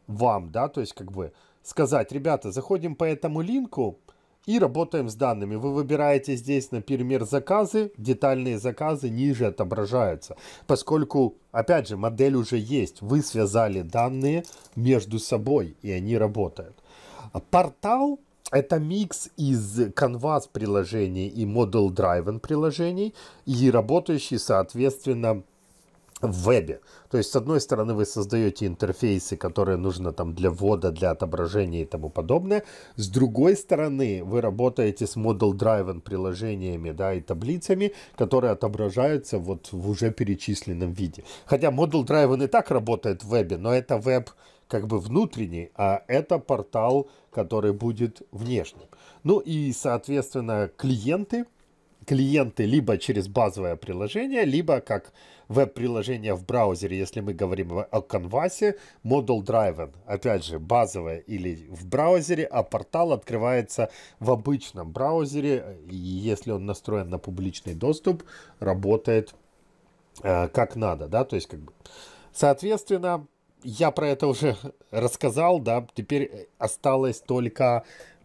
вам, да, то есть как бы сказать, ребята, заходим по этому линку, и работаем с данными. Вы выбираете здесь, например, заказы, детальные заказы ниже отображаются. Поскольку, опять же, модель уже есть. Вы связали данные между собой, и они работают. Портал это микс из Canvas приложений и Model Driven приложений и работающий, соответственно, в вебе. То есть, с одной стороны, вы создаете интерфейсы, которые нужно там для ввода, для отображения и тому подобное. С другой стороны, вы работаете с model-driven приложениями, да, и таблицами, которые отображаются вот в уже перечисленном виде. Хотя model-driven и так работает в вебе, но это веб как бы внутренний, а это портал, который будет внешним. Ну и, соответственно, клиенты, клиенты либо через базовое приложение, либо как веб-приложение в браузере, если мы говорим о канвасе, Model Driven, опять же, базовое или в браузере, а портал открывается в обычном браузере, и если он настроен на публичный доступ, работает э, как надо, да, то есть как бы, соответственно, я про это уже рассказал, да, теперь осталось только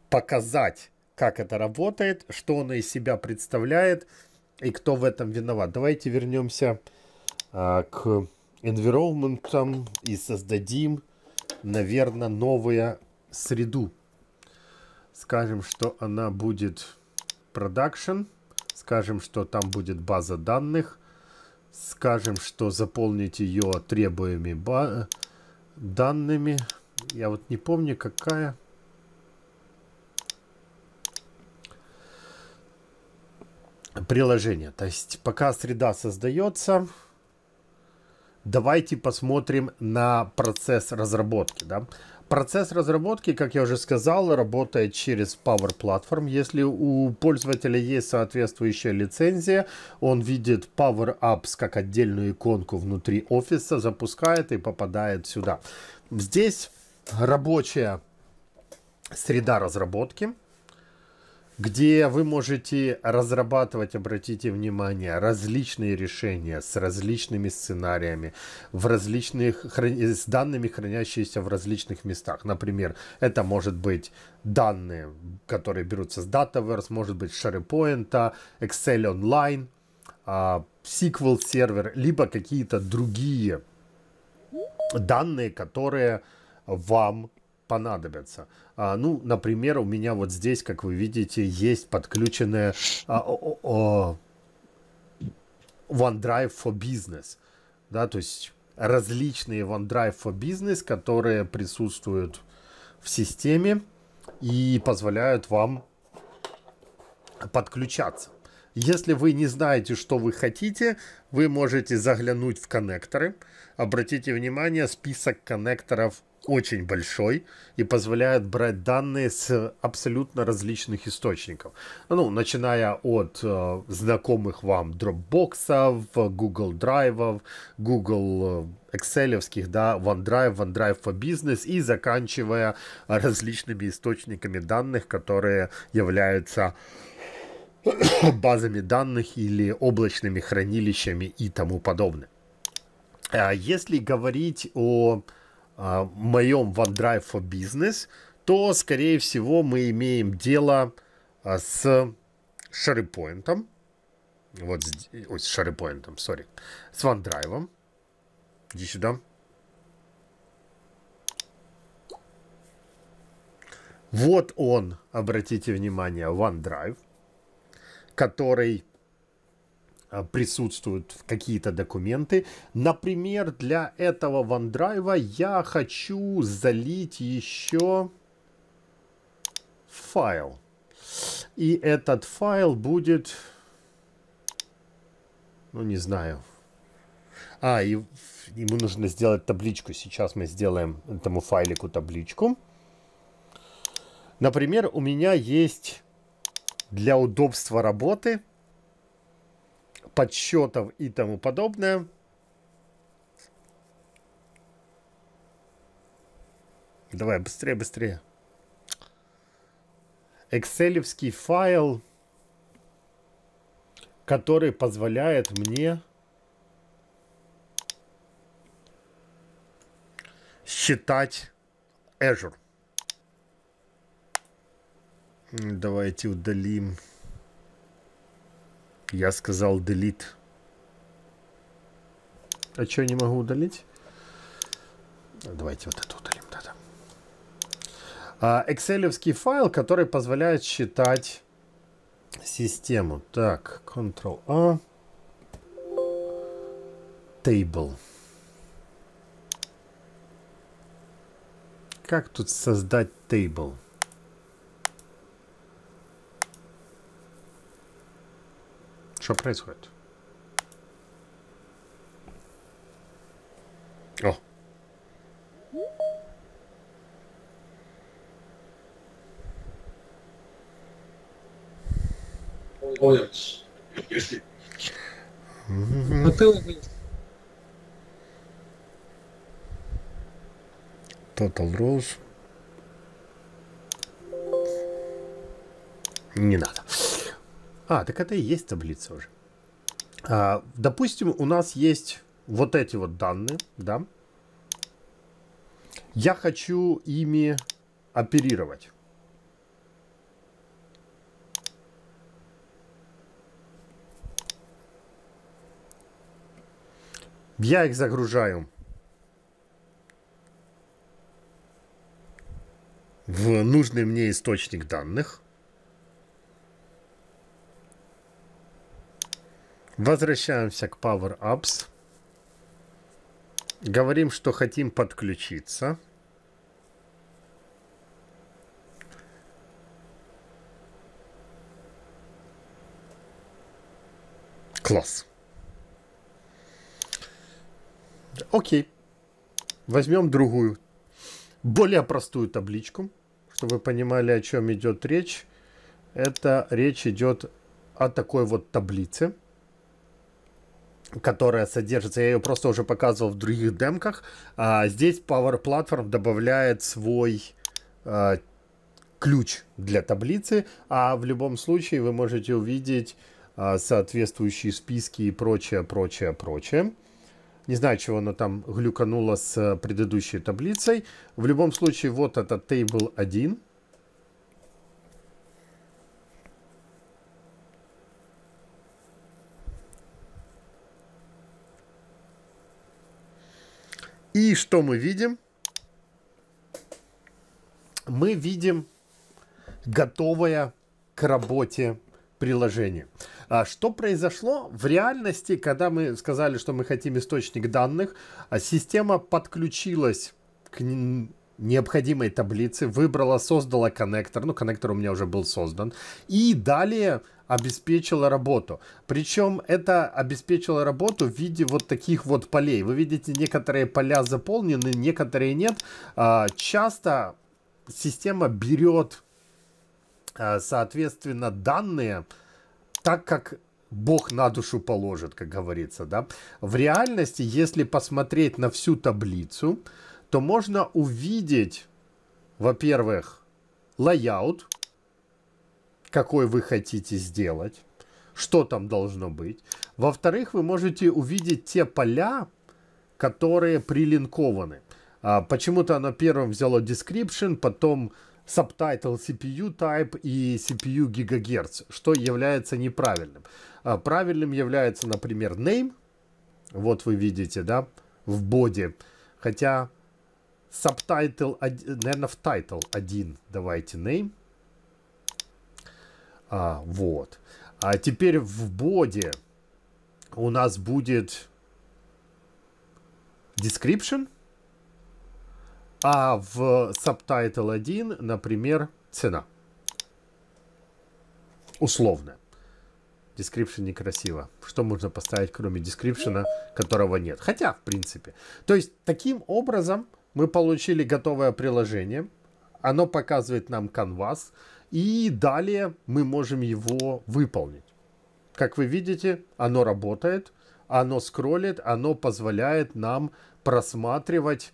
показать, как это работает, что оно из себя представляет и кто в этом виноват. Давайте вернемся а, к environment и создадим, наверное, новую среду. Скажем, что она будет production. Скажем, что там будет база данных. Скажем, что заполнить ее требуемыми данными. Я вот не помню, какая. Приложение. То есть, пока среда создается, давайте посмотрим на процесс разработки. Да? Процесс разработки, как я уже сказал, работает через Power Platform. Если у пользователя есть соответствующая лицензия, он видит Power Apps как отдельную иконку внутри офиса, запускает и попадает сюда. Здесь рабочая среда разработки где вы можете разрабатывать, обратите внимание, различные решения с различными сценариями, в различных, с данными, хранящиеся в различных местах. Например, это может быть данные, которые берутся с Dataverse, может быть SharePoint, Excel Online, а, SQL сервер, либо какие-то другие данные, которые вам понадобятся. А, ну, например, у меня вот здесь, как вы видите, есть подключенная а, о, о, OneDrive for Business. Да, то есть различные OneDrive for Business, которые присутствуют в системе и позволяют вам подключаться. Если вы не знаете, что вы хотите, вы можете заглянуть в коннекторы. Обратите внимание, список коннекторов очень большой и позволяет брать данные с абсолютно различных источников. Ну, начиная от э, знакомых вам Dropbox, Google Drive, Google э, Excel, да, OneDrive, OneDrive for Business и заканчивая различными источниками данных, которые являются базами данных или облачными хранилищами и тому подобное. А если говорить о а, моем OneDrive for Business, то, скорее всего, мы имеем дело а, с SharePoint. Вот, ой, с SharePoint, сори. С OneDrive. Иди сюда. Вот он, обратите внимание, OneDrive, который присутствуют какие-то документы. Например, для этого OneDrive я хочу залить еще файл. И этот файл будет, ну не знаю. А, и ему нужно сделать табличку. Сейчас мы сделаем этому файлику табличку. Например, у меня есть для удобства работы, подсчетов и тому подобное. Давай, быстрее, быстрее. Экселевский файл, который позволяет мне считать Azure. Давайте удалим. Я сказал delete. А что не могу удалить? Давайте вот это удалим тогда. А, Excelевский файл, который позволяет считать систему. Так, Ctrl-A. Table. Как тут создать table? Что происходит? О. Понял. А ты Total Rose. Не надо. А, так это и есть таблица уже. А, допустим, у нас есть вот эти вот данные, да. Я хочу ими оперировать. Я их загружаю в нужный мне источник данных. Возвращаемся к Power Apps. Говорим, что хотим подключиться. Класс. Окей. Возьмем другую, более простую табличку, чтобы вы понимали, о чем идет речь. Это речь идет о такой вот таблице которая содержится, я ее просто уже показывал в других демках. А здесь Power Platform добавляет свой а, ключ для таблицы, а в любом случае вы можете увидеть а, соответствующие списки и прочее, прочее, прочее. Не знаю, чего оно там глюкануло с предыдущей таблицей. В любом случае, вот это Table 1. И что мы видим? Мы видим готовое к работе приложение. А что произошло в реальности, когда мы сказали, что мы хотим источник данных, а система подключилась к необходимой таблице, выбрала, создала коннектор, ну, коннектор у меня уже был создан, и далее обеспечила работу. Причем это обеспечило работу в виде вот таких вот полей. Вы видите, некоторые поля заполнены, некоторые нет. А, часто система берет, а, соответственно, данные так, как Бог на душу положит, как говорится, да. В реальности, если посмотреть на всю таблицу, то можно увидеть, во-первых, layout, какой вы хотите сделать, что там должно быть. Во-вторых, вы можете увидеть те поля, которые прилинкованы. А, почему-то оно первым взяло description, потом subtitle CPU type и CPU гигагерц, что является неправильным. А, правильным является, например, name. Вот вы видите, да, в боде. Хотя subtitle, наверное, в title один давайте name. А, вот. А теперь в боде у нас будет description, а в subtitle 1, например, цена. Условно. Description некрасиво. Что можно поставить, кроме description, которого нет? Хотя, в принципе. То есть, таким образом мы получили готовое приложение. Оно показывает нам канвас. И далее мы можем его выполнить. Как вы видите, оно работает, оно скроллит, оно позволяет нам просматривать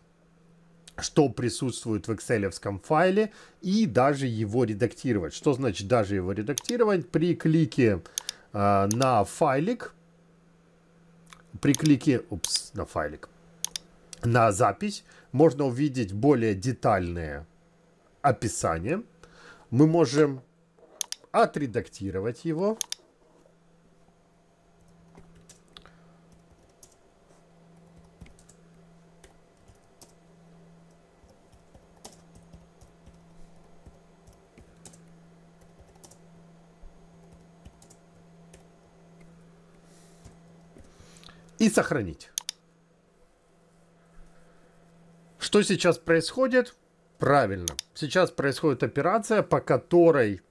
что присутствует в excel файле и даже его редактировать. Что значит даже его редактировать? При клике э, на файлик, при клике упс, на файлик, на запись можно увидеть более детальное описание мы можем отредактировать его. и сохранить. Что сейчас происходит? Правильно. Сейчас происходит операция, по которой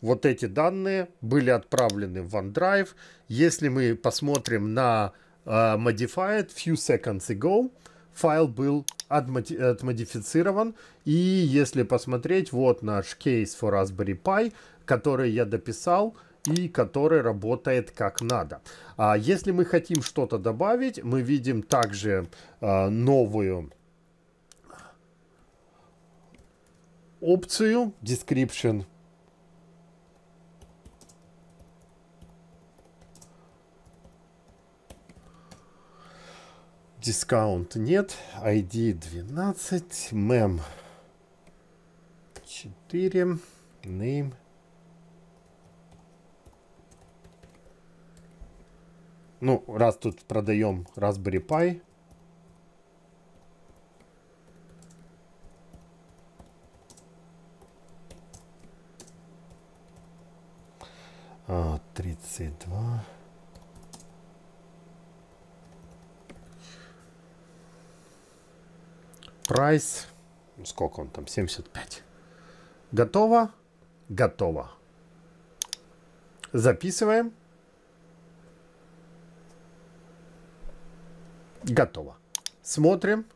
вот эти данные были отправлены в OneDrive. Если мы посмотрим на uh, Modified few seconds ago, файл был отмодифицирован. И если посмотреть, вот наш кейс for Raspberry Pi, который я дописал и который работает как надо. А если мы хотим что-то добавить, мы видим также uh, новую опцию description. Дискаунт нет. ID 12. Mem 4. Name. Ну, раз тут продаем Raspberry Pi, 32. Прайс. Сколько он там? 75. Готово? Готово. Записываем. Готово. Смотрим.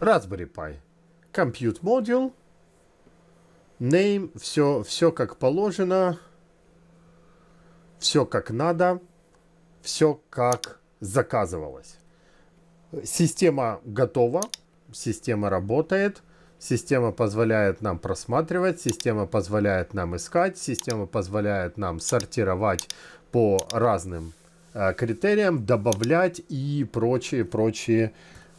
Raspberry Pi. Compute Module. Name. Все, все как положено. Все как надо. Все как заказывалось. Система готова. Система работает. Система позволяет нам просматривать, система позволяет нам искать, система позволяет нам сортировать по разным э, критериям, добавлять и прочие-прочие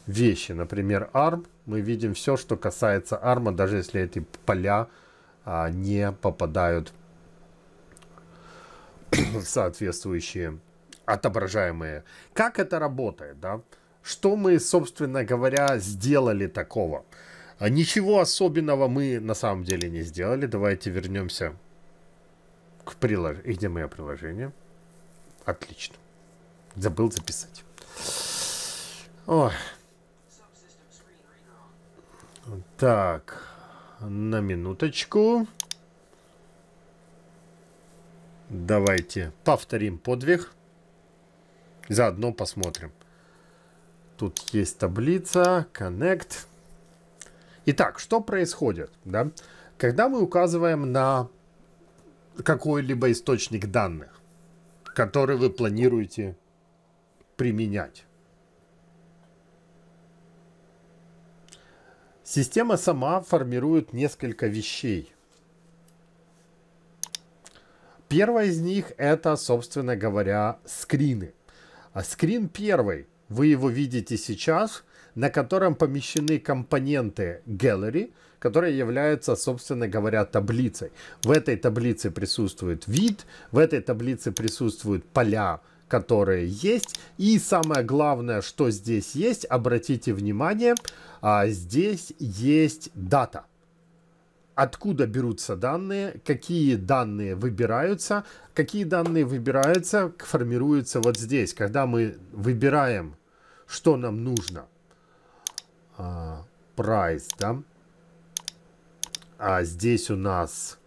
вещи. Например, ARM. Мы видим все, что касается ARM, даже если эти поля а, не попадают в соответствующие отображаемые. Как это работает, да? Что мы, собственно говоря, сделали такого? А ничего особенного мы на самом деле не сделали. Давайте вернемся к приложению. Где мое приложение? Отлично. Забыл записать. Ой. Так, на минуточку. Давайте повторим подвиг. Заодно посмотрим. Тут есть таблица, connect. Итак, что происходит? Да? Когда мы указываем на какой-либо источник данных, который вы планируете применять, Система сама формирует несколько вещей. Первое из них это, собственно говоря, скрины. А скрин первый, вы его видите сейчас, на котором помещены компоненты Gallery, которые являются, собственно говоря, таблицей. В этой таблице присутствует вид, в этой таблице присутствуют поля которые есть. И самое главное, что здесь есть, обратите внимание, а, здесь есть дата. Откуда берутся данные, какие данные выбираются, какие данные выбираются, формируются вот здесь. Когда мы выбираем, что нам нужно, а, price, да, а здесь у нас,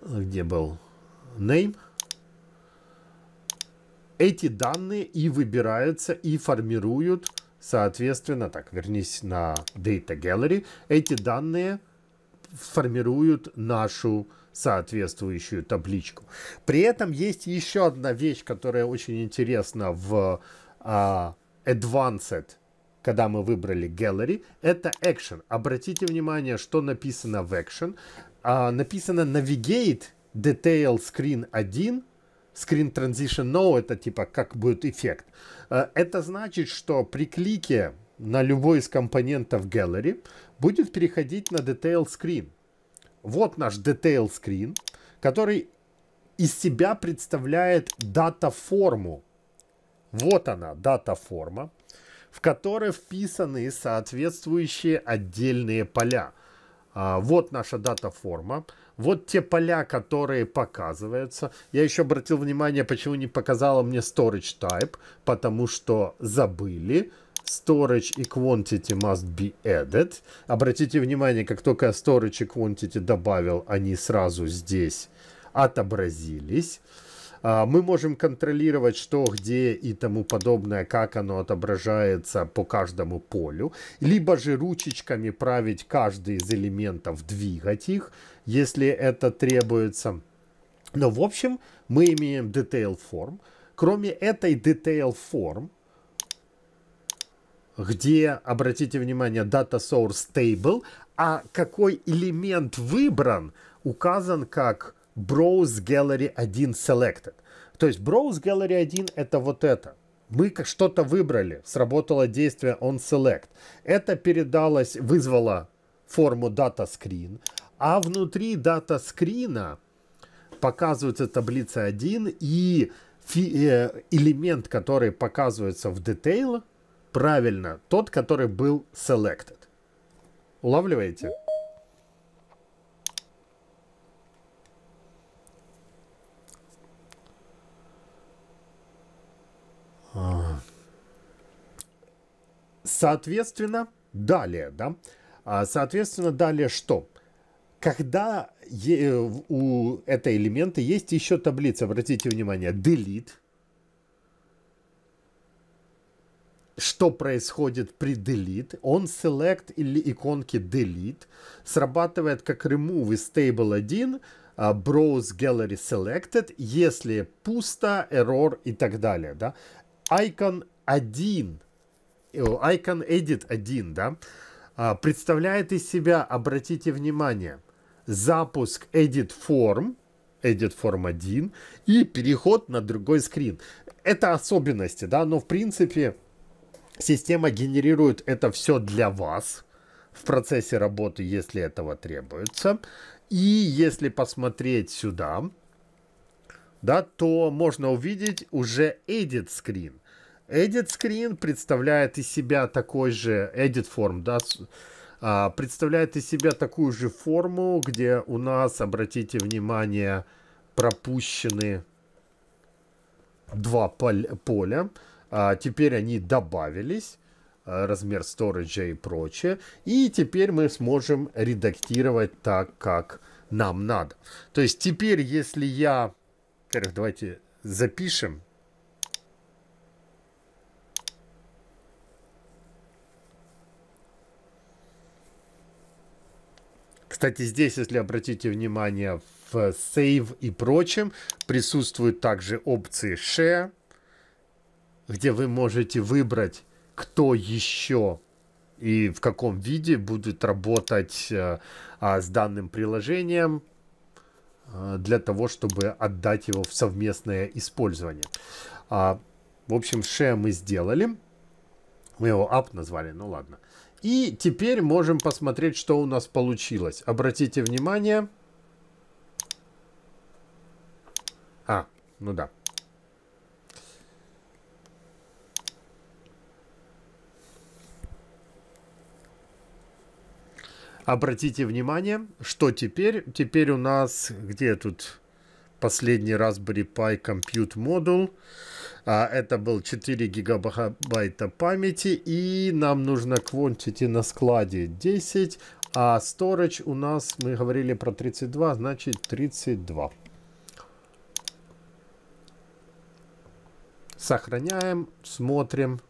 где был name, эти данные и выбираются, и формируют, соответственно, так, вернись на Data Gallery, эти данные формируют нашу соответствующую табличку. При этом есть еще одна вещь, которая очень интересна в uh, Advanced, когда мы выбрали Gallery, это Action. Обратите внимание, что написано в Action. Uh, написано Navigate Detail Screen 1 Screen Transition No это типа как будет эффект. Э, это значит, что при клике на любой из компонентов Gallery будет переходить на Detail Screen. Вот наш Detail Screen, который из себя представляет дата-форму. Вот она, дата-форма, в которой вписаны соответствующие отдельные поля. А, вот наша дата-форма. Вот те поля, которые показываются. Я еще обратил внимание, почему не показала мне storage type, потому что забыли. Storage и quantity must be added. Обратите внимание, как только я storage и quantity добавил, они сразу здесь отобразились. А, мы можем контролировать, что, где и тому подобное, как оно отображается по каждому полю. Либо же ручечками править каждый из элементов, двигать их, если это требуется. Но в общем мы имеем detail form. Кроме этой detail form, где, обратите внимание, data source table, а какой элемент выбран, указан как Browse Gallery 1 Selected. То есть Browse Gallery 1 это вот это. Мы что-то выбрали, сработало действие onSelect. Это передалось, вызвало форму DataScreen, а внутри DataScreen показывается таблица 1 и э, элемент, который показывается в Detail, правильно, тот, который был selected. Улавливаете? Соответственно, далее, да, а, соответственно, далее что? Когда у этой элемента есть еще таблица, обратите внимание, delete, что происходит при delete. Он select или иконки delete срабатывает как remove из table 1, а, browse gallery selected, если пусто, error и так далее. Да? Icon 1, Icon Edit 1, да, а, представляет из себя, обратите внимание, запуск Edit Form, Edit Form 1 и переход на другой скрин. Это особенности, да, но в принципе система генерирует это все для вас в процессе работы, если этого требуется. И если посмотреть сюда, да, то можно увидеть уже Edit Screen. Edit Screen представляет из себя такой же Edit Form, да, а, представляет из себя такую же форму, где у нас, обратите внимание, пропущены два поля. А, теперь они добавились а, размер storage и прочее. И теперь мы сможем редактировать так, как нам надо. То есть теперь, если я... Во-первых, давайте запишем. Кстати, здесь, если обратите внимание, в Save и прочем присутствуют также опции Share, где вы можете выбрать, кто еще и в каком виде будет работать а, а, с данным приложением для того, чтобы отдать его в совместное использование. А, в общем, share мы сделали. Мы его app назвали, ну ладно. И теперь можем посмотреть, что у нас получилось. Обратите внимание. А, ну да. Обратите внимание, что теперь? Теперь у нас, где тут последний Raspberry Pi Compute Module? А, это был 4 гигабайта памяти, и нам нужно quantity на складе 10, а storage у нас, мы говорили про 32, значит 32. Сохраняем, смотрим.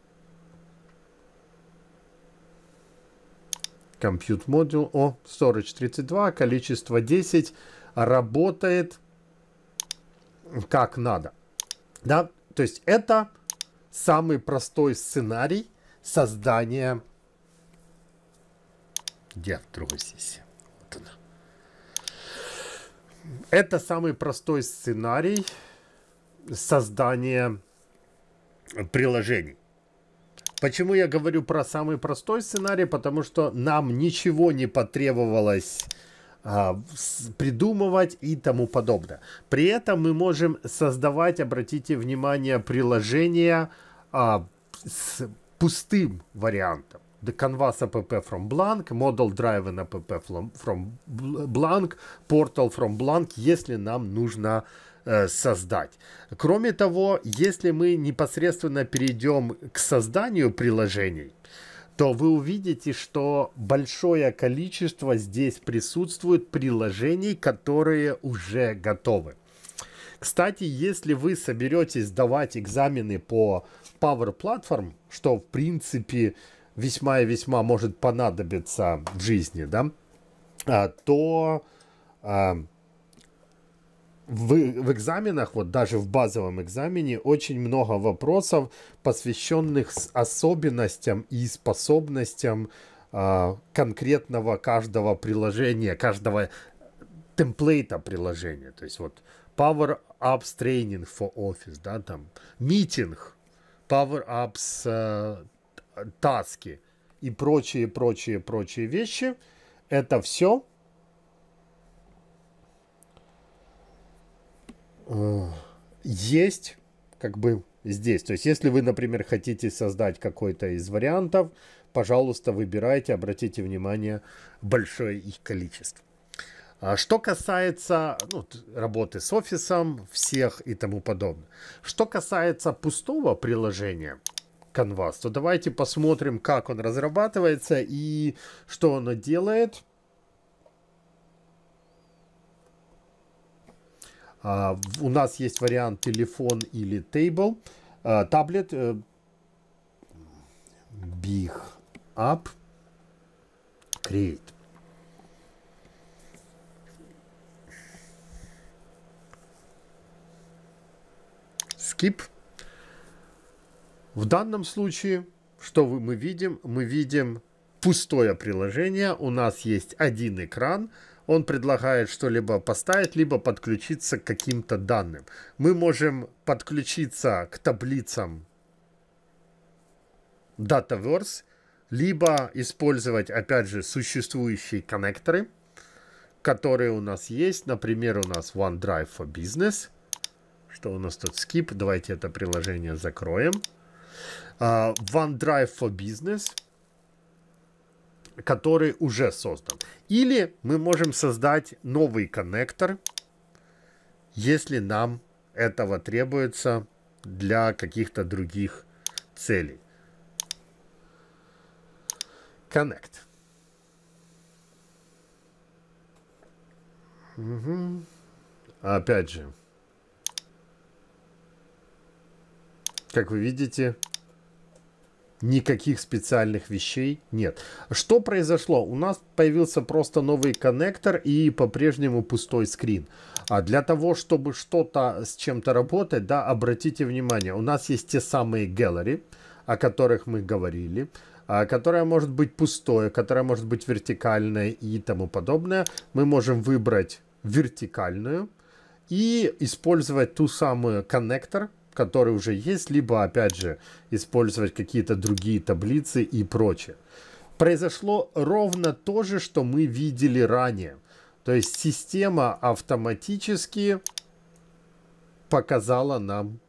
Compute Module. О, Storage 32, количество 10. Работает как надо. Да, то есть это самый простой сценарий создания... Где в другой сессии? Вот она. Это самый простой сценарий создания приложений. Почему я говорю про самый простой сценарий? Потому что нам ничего не потребовалось а, придумывать и тому подобное. При этом мы можем создавать, обратите внимание, приложения а, с пустым вариантом. The Canvas app from Blank, Model Driven app from Blank, Portal from Blank, если нам нужно создать. Кроме того, если мы непосредственно перейдем к созданию приложений, то вы увидите, что большое количество здесь присутствует приложений, которые уже готовы. Кстати, если вы соберетесь сдавать экзамены по Power Platform, что в принципе весьма и весьма может понадобиться в жизни, да, а, то а, в, в экзаменах, вот даже в базовом экзамене, очень много вопросов, посвященных особенностям и способностям э, конкретного каждого приложения, каждого темплейта приложения. То есть вот Power Apps Training for Office, да, там, митинг, Power Apps э, таски и прочие, прочие, прочие вещи. Это все есть как бы здесь. То есть, если вы, например, хотите создать какой-то из вариантов, пожалуйста, выбирайте, обратите внимание, большое их количество. А что касается ну, работы с офисом, всех и тому подобное. Что касается пустого приложения Canvas, то давайте посмотрим, как он разрабатывается и что оно делает. У нас есть вариант телефон или table. А, таблет uh, Big Up Create. Skip. В данном случае, что мы видим? Мы видим пустое приложение. У нас есть один экран он предлагает что-либо поставить, либо подключиться к каким-то данным. Мы можем подключиться к таблицам Dataverse, либо использовать, опять же, существующие коннекторы, которые у нас есть. Например, у нас OneDrive for Business. Что у нас тут? Skip. Давайте это приложение закроем. Uh, OneDrive for Business – который уже создан. Или мы можем создать новый коннектор, если нам этого требуется для каких-то других целей. Connect. Угу. Опять же, как вы видите, Никаких специальных вещей нет. Что произошло? У нас появился просто новый коннектор и по-прежнему пустой скрин. А для того, чтобы что-то с чем-то работать, да, обратите внимание, у нас есть те самые gallery, о которых мы говорили, а, которая может быть пустое, которая может быть вертикальная и тому подобное. Мы можем выбрать вертикальную и использовать ту самую коннектор, который уже есть, либо, опять же, использовать какие-то другие таблицы и прочее. Произошло ровно то же, что мы видели ранее. То есть система автоматически показала нам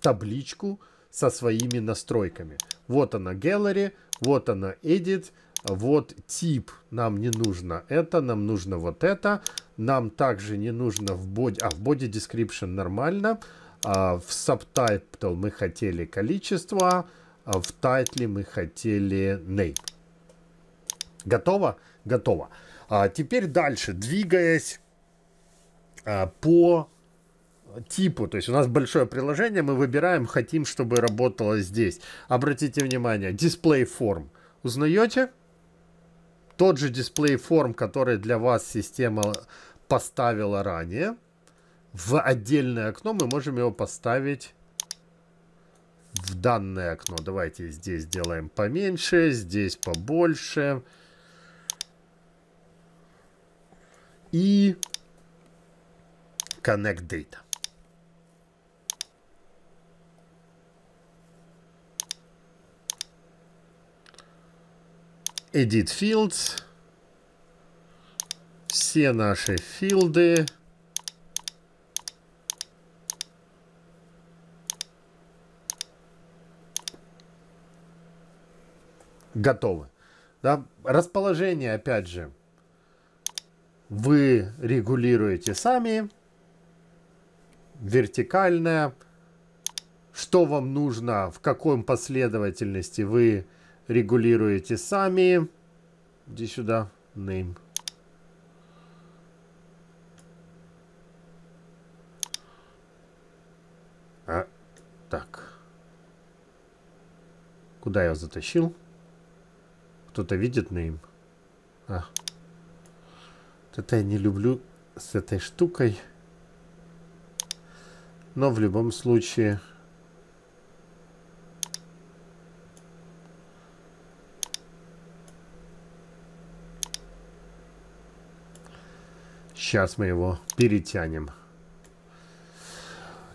табличку со своими настройками. Вот она Gallery, вот она Edit, Вот тип нам не нужно это, нам нужно вот это. Нам также не нужно в body, а в body description нормально. В subtitle мы хотели количество, а в title мы хотели name. Готово? Готово. А теперь дальше, двигаясь а, по типу, то есть у нас большое приложение, мы выбираем, хотим, чтобы работало здесь. Обратите внимание, дисплей форм. Узнаете? Тот же дисплей форм, который для вас система поставила ранее. В отдельное окно мы можем его поставить в данное окно. Давайте здесь сделаем поменьше, здесь побольше. И Connect Data. Edit Fields. Все наши филды. Готовы. Да? Расположение, опять же, вы регулируете сами. Вертикальное. Что вам нужно, в какой последовательности вы регулируете сами. Иди сюда, name. А, так. Куда я затащил? Кто-то видит name? А. Это я не люблю с этой штукой. Но в любом случае... Сейчас мы его перетянем.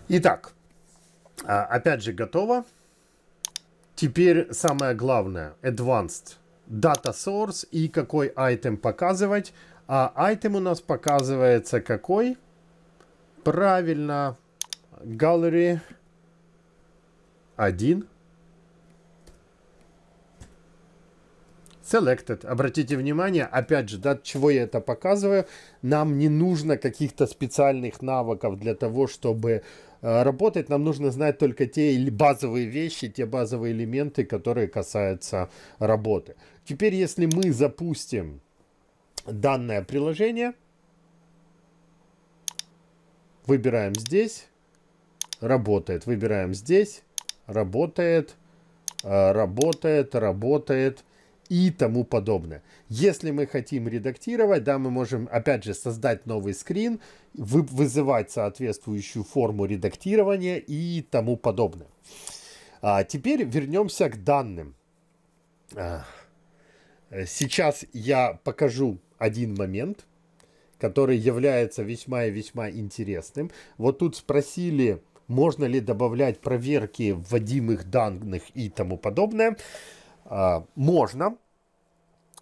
Итак, а, опять же готово. Теперь самое главное, Advanced Data Source и какой item показывать. А item у нас показывается какой? Правильно, Gallery 1. Selected. Обратите внимание, опять же, да, чего я это показываю. Нам не нужно каких-то специальных навыков для того, чтобы э, работать. Нам нужно знать только те базовые вещи, те базовые элементы, которые касаются работы. Теперь, если мы запустим данное приложение, выбираем здесь, работает. Выбираем здесь, работает, э, работает, работает и тому подобное. Если мы хотим редактировать, да, мы можем, опять же, создать новый скрин, вы, вызывать соответствующую форму редактирования и тому подобное. А теперь вернемся к данным. А, сейчас я покажу один момент, который является весьма и весьма интересным. Вот тут спросили, можно ли добавлять проверки вводимых данных и тому подобное. А, можно,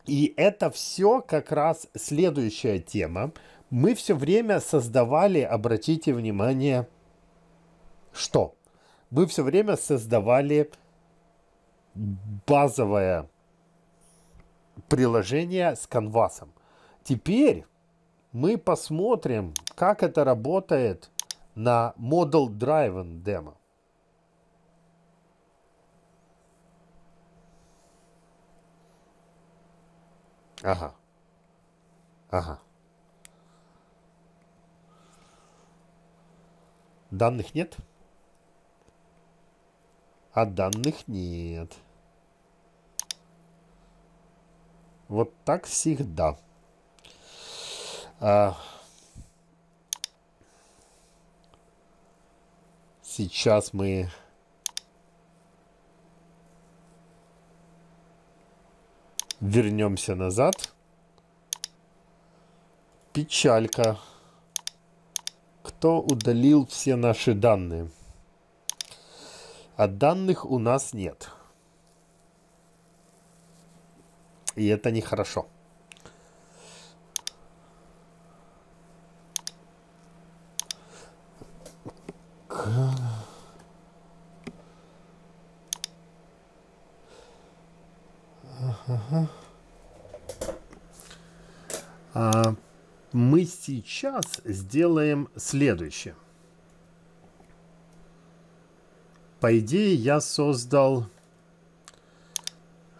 и это все как раз следующая тема. Мы все время создавали, обратите внимание, что? Мы все время создавали базовое приложение с канвасом. Теперь мы посмотрим, как это работает на Model Driven демо. Ага. Ага. Данных нет? А данных нет. Вот так всегда. А... Сейчас мы Вернемся назад. Печалька. Кто удалил все наши данные? А данных у нас нет. И это нехорошо. Ага. А мы сейчас сделаем следующее. По идее, я создал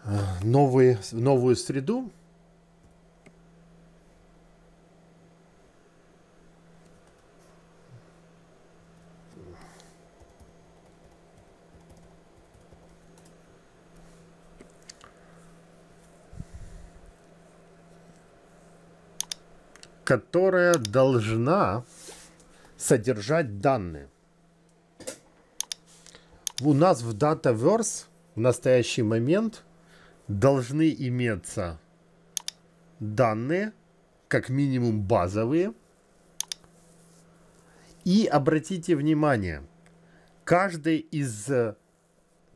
э, новые, новую среду. Которая должна содержать данные. У нас в Dataverse в настоящий момент должны иметься данные, как минимум базовые. И обратите внимание, каждая из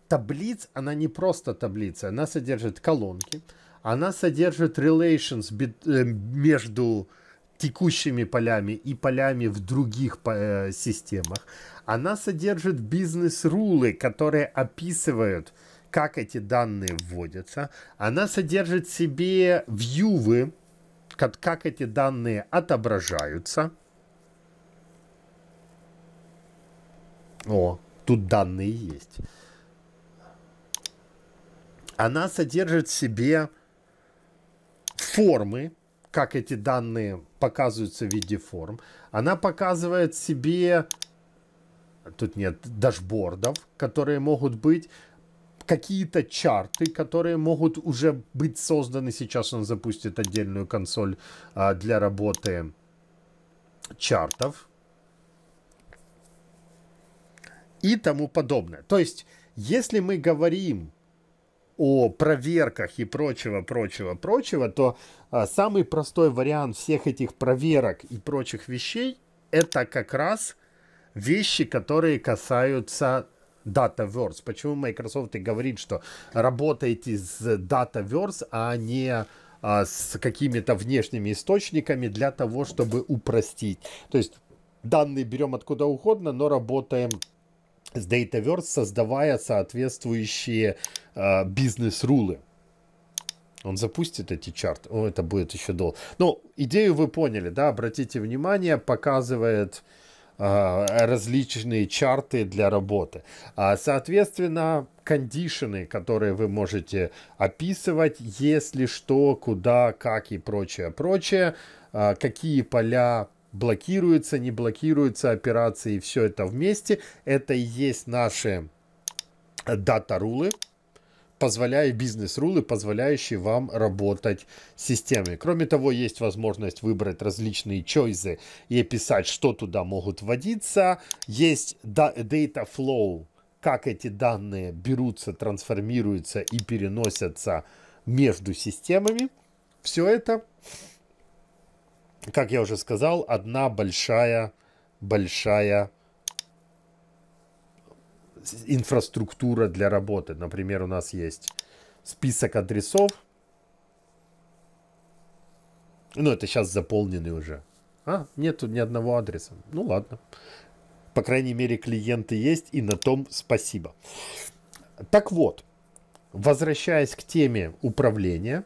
таблиц, она не просто таблица, она содержит колонки, она содержит relations э, между текущими полями и полями в других э, системах. Она содержит бизнес-рулы, которые описывают, как эти данные вводятся. Она содержит в себе вьювы, как, как эти данные отображаются. О, тут данные есть. Она содержит в себе формы, как эти данные показываются в виде форм. Она показывает себе, тут нет дашбордов, которые могут быть, какие-то чарты, которые могут уже быть созданы. Сейчас он запустит отдельную консоль а, для работы чартов и тому подобное. То есть, если мы говорим о проверках и прочего, прочего, прочего, то а, самый простой вариант всех этих проверок и прочих вещей это как раз вещи, которые касаются Dataverse. Почему Microsoft и говорит, что работаете с Dataverse, а не а, с какими-то внешними источниками для того, чтобы упростить. То есть данные берем откуда угодно, но работаем с Dataverse, создавая соответствующие э, бизнес-рулы. Он запустит эти чарты. О, это будет еще долго. Ну, идею вы поняли, да? Обратите внимание, показывает э, различные чарты для работы. А, соответственно, кондишены, которые вы можете описывать, если что, куда, как и прочее, прочее. А, какие поля блокируются, не блокируются операции, все это вместе. Это и есть наши дата-рулы, позволяя бизнес-рулы, позволяющие вам работать с системой. Кроме того, есть возможность выбрать различные чойзы и описать, что туда могут вводиться. Есть data flow, как эти данные берутся, трансформируются и переносятся между системами. Все это как я уже сказал, одна большая, большая инфраструктура для работы. Например, у нас есть список адресов. Ну, это сейчас заполненный уже. А, нету ни одного адреса. Ну, ладно. По крайней мере, клиенты есть, и на том спасибо. Так вот, возвращаясь к теме управления,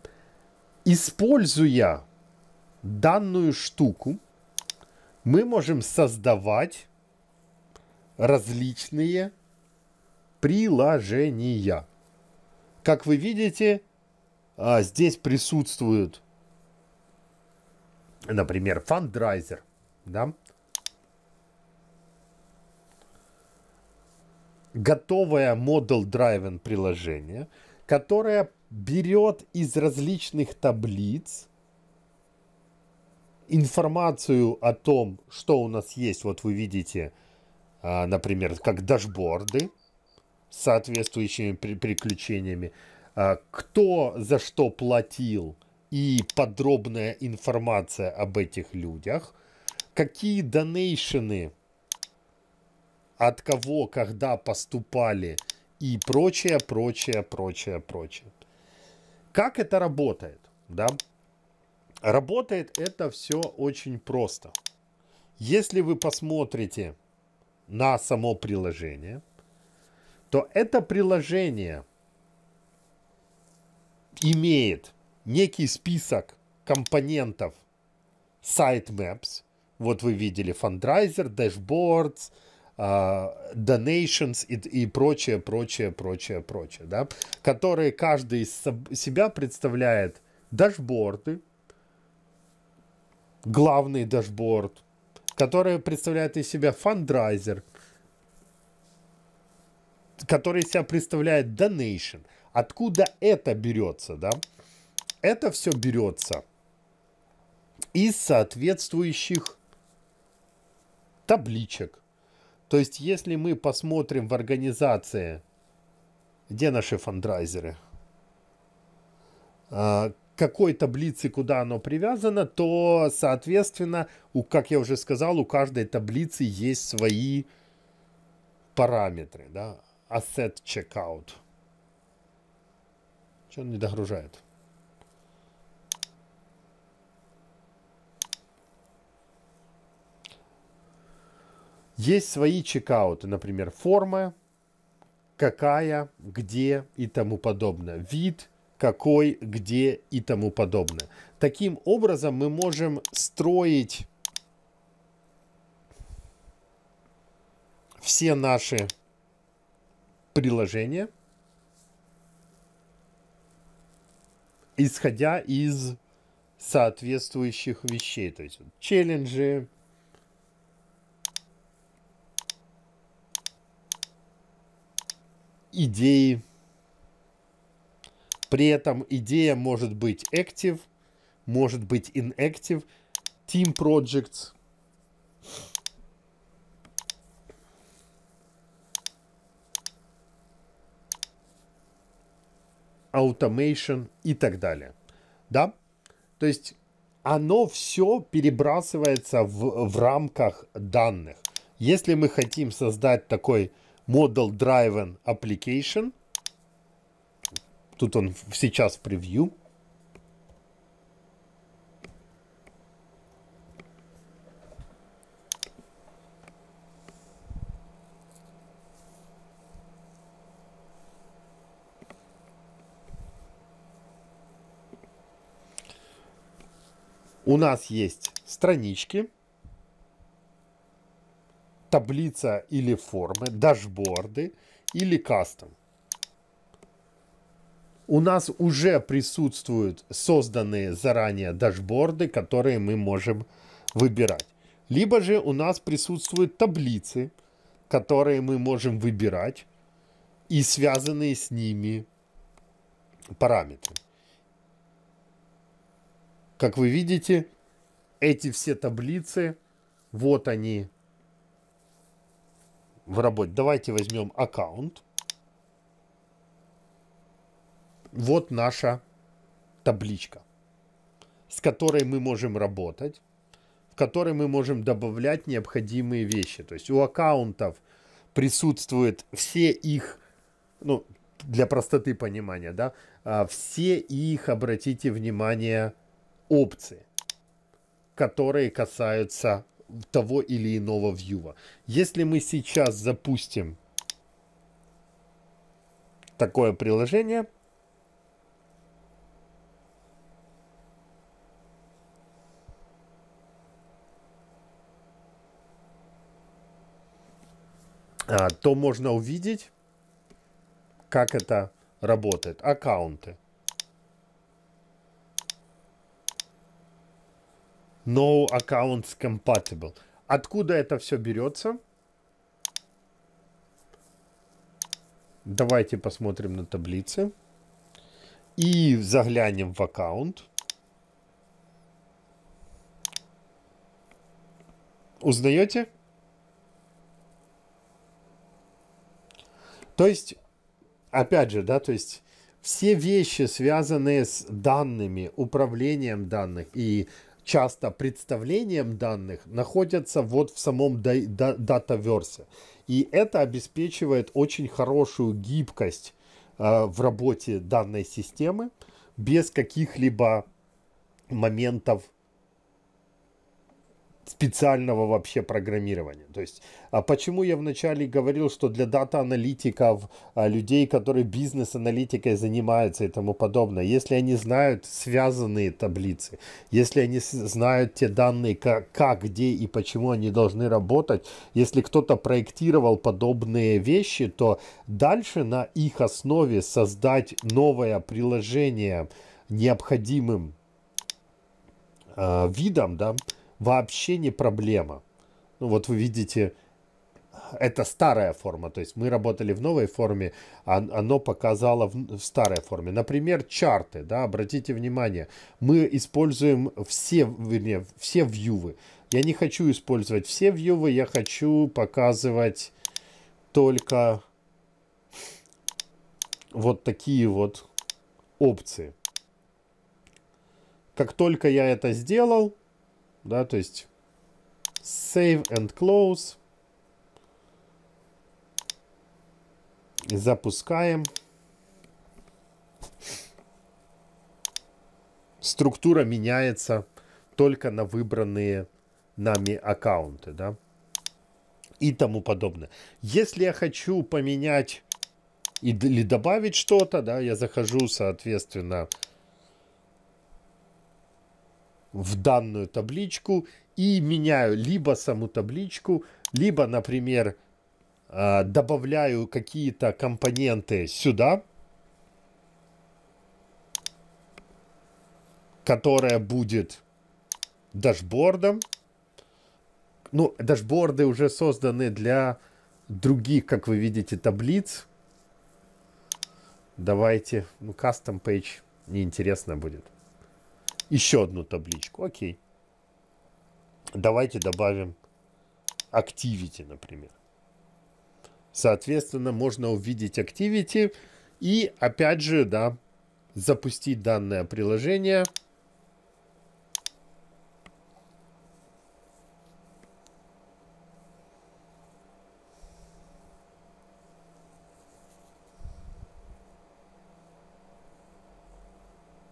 используя данную штуку мы можем создавать различные приложения. Как вы видите, а, здесь присутствует, например, фандрайзер, да? готовое Model Driven приложение, которое берет из различных таблиц информацию о том, что у нас есть, вот вы видите, а, например, как дашборды с соответствующими приключениями, а, кто за что платил и подробная информация об этих людях, какие донейшены от кого, когда поступали и прочее, прочее, прочее, прочее. Как это работает, да? Работает это все очень просто. Если вы посмотрите на само приложение, то это приложение имеет некий список компонентов sitemaps. Вот вы видели fundraiser, dashboards, uh, donations и, и прочее, прочее, прочее, прочее, да, которые каждый из себя представляет дашборды, главный дашборд, который представляет из себя фандрайзер, который из себя представляет donation. Откуда это берется, да? Это все берется из соответствующих табличек. То есть, если мы посмотрим в организации, где наши фандрайзеры, а, какой таблицы, куда оно привязано, то, соответственно, у, как я уже сказал, у каждой таблицы есть свои параметры, да, asset checkout. Что он не догружает? Есть свои чекауты, например, форма, какая, где и тому подобное. Вид, какой, где и тому подобное. Таким образом мы можем строить все наши приложения, исходя из соответствующих вещей. То есть челленджи, идеи. При этом идея может быть active, может быть inactive, team projects. automation и так далее. Да? То есть оно все перебрасывается в, в рамках данных. Если мы хотим создать такой Model Driven Application. Тут он сейчас в превью. У нас есть странички, таблица или формы, дашборды или кастом. У нас уже присутствуют созданные заранее дашборды, которые мы можем выбирать. Либо же у нас присутствуют таблицы, которые мы можем выбирать и связанные с ними параметры. Как вы видите, эти все таблицы, вот они в работе. Давайте возьмем аккаунт. Вот наша табличка, с которой мы можем работать, в которой мы можем добавлять необходимые вещи. То есть у аккаунтов присутствуют все их, ну, для простоты понимания, да, а, все их, обратите внимание, опции, которые касаются того или иного вьюва. Если мы сейчас запустим такое приложение, то можно увидеть, как это работает. Аккаунты. No accounts compatible. Откуда это все берется? Давайте посмотрим на таблице. И заглянем в аккаунт. Узнаете? То есть, опять же, да, то есть все вещи, связанные с данными, управлением данных и часто представлением данных находятся вот в самом датаверсе. И это обеспечивает очень хорошую гибкость э, в работе данной системы без каких-либо моментов специального вообще программирования. То есть, а почему я вначале говорил, что для дата-аналитиков, а, людей, которые бизнес-аналитикой занимаются и тому подобное, если они знают связанные таблицы, если они знают те данные, как, как где и почему они должны работать, если кто-то проектировал подобные вещи, то дальше на их основе создать новое приложение необходимым э, видом, да, вообще не проблема. Ну вот вы видите, это старая форма, то есть мы работали в новой форме, а оно показало в, в старой форме. Например, чарты, да, обратите внимание, мы используем все, вернее, все вьювы. Я не хочу использовать все вьювы, я хочу показывать только вот такие вот опции. Как только я это сделал, да, то есть save and close. Запускаем. Структура меняется только на выбранные нами аккаунты, да, и тому подобное. Если я хочу поменять или добавить что-то, да, я захожу, соответственно, в данную табличку и меняю либо саму табличку, либо, например, а, добавляю какие-то компоненты сюда, которая будет дашбордом. Ну, дашборды уже созданы для других, как вы видите, таблиц. Давайте, ну, custom page неинтересно будет еще одну табличку. Окей. Давайте добавим Activity, например. Соответственно, можно увидеть Activity и, опять же, да, запустить данное приложение.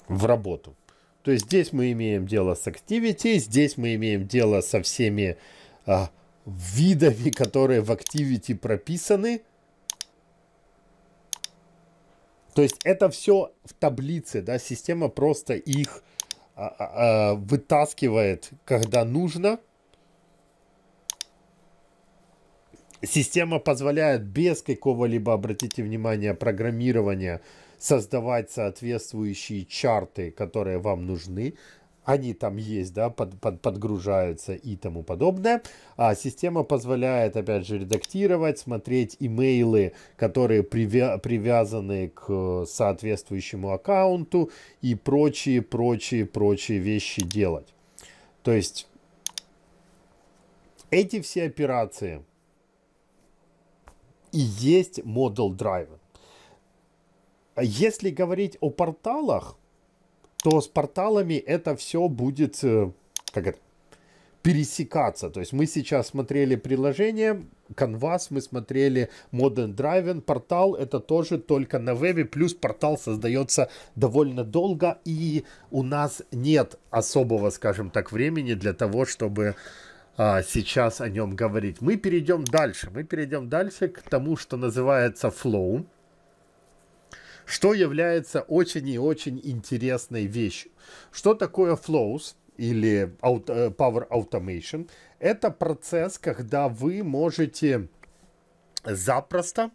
в работу. То есть здесь мы имеем дело с Activity, здесь мы имеем дело со всеми а, видами, которые в Activity прописаны. То есть это все в таблице, да, система просто их а, а, а, вытаскивает, когда нужно. Система позволяет без какого-либо, обратите внимание, программирования создавать соответствующие чарты, которые вам нужны. Они там есть, да, под, под, подгружаются и тому подобное. А система позволяет, опять же, редактировать, смотреть имейлы, которые привя привязаны к соответствующему аккаунту и прочие, прочие, прочие вещи делать. То есть эти все операции и есть Model Driver. Если говорить о порталах, то с порталами это все будет э, как это, пересекаться. То есть мы сейчас смотрели приложение, Canvas, мы смотрели Modern Driving, портал это тоже только на вебе, плюс портал создается довольно долго, и у нас нет особого, скажем так, времени для того, чтобы а, сейчас о нем говорить. Мы перейдем дальше. Мы перейдем дальше к тому, что называется Flow что является очень и очень интересной вещью. Что такое flows или э, Power Automation? Это процесс, когда вы можете запросто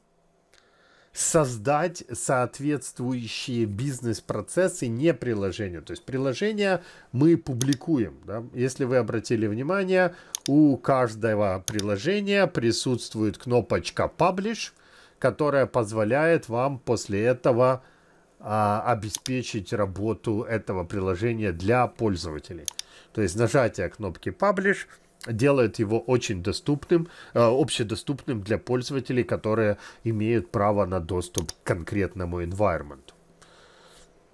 создать соответствующие бизнес-процессы, не приложения. То есть приложение мы публикуем. Да? Если вы обратили внимание, у каждого приложения присутствует кнопочка Publish – которая позволяет вам после этого а, обеспечить работу этого приложения для пользователей. То есть нажатие кнопки Publish делает его очень доступным, э, общедоступным для пользователей, которые имеют право на доступ к конкретному environment.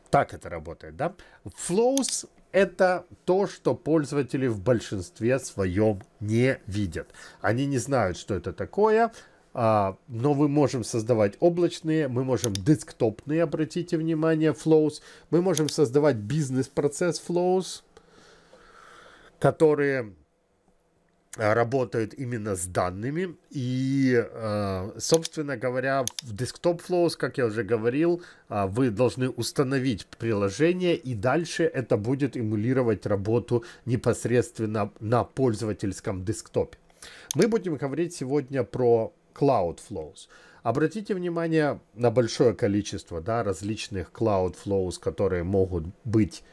Так это работает, да? Flows это то, что пользователи в большинстве своем не видят. Они не знают, что это такое, но мы можем создавать облачные, мы можем десктопные, обратите внимание, flows, мы можем создавать бизнес-процесс flows, которые работают именно с данными. И, э, собственно говоря, в Desktop Flows, как я уже говорил, вы должны установить приложение, и дальше это будет эмулировать работу непосредственно на пользовательском десктопе. Мы будем говорить сегодня про Cloud Flows. Обратите внимание на большое количество да, различных Cloud Flows, которые могут быть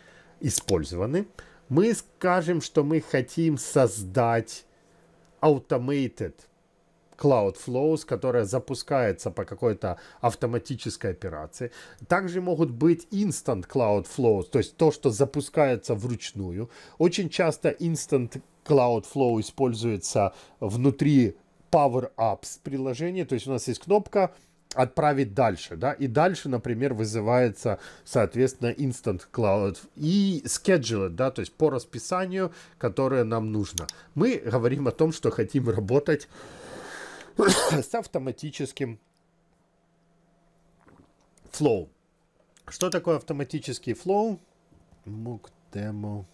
использованы. Мы скажем, что мы хотим создать automated Cloud Flows, которая запускается по какой-то автоматической операции. Также могут быть Instant Cloud Flows, то есть то, что запускается вручную. Очень часто Instant Cloud Flow используется внутри Power Apps приложения, то есть у нас есть кнопка отправить дальше, да, и дальше, например, вызывается, соответственно, Instant Cloud и Schedule, да, то есть по расписанию, которое нам нужно. Мы говорим о том, что хотим работать с автоматическим flow. Что такое автоматический flow? MOOC demo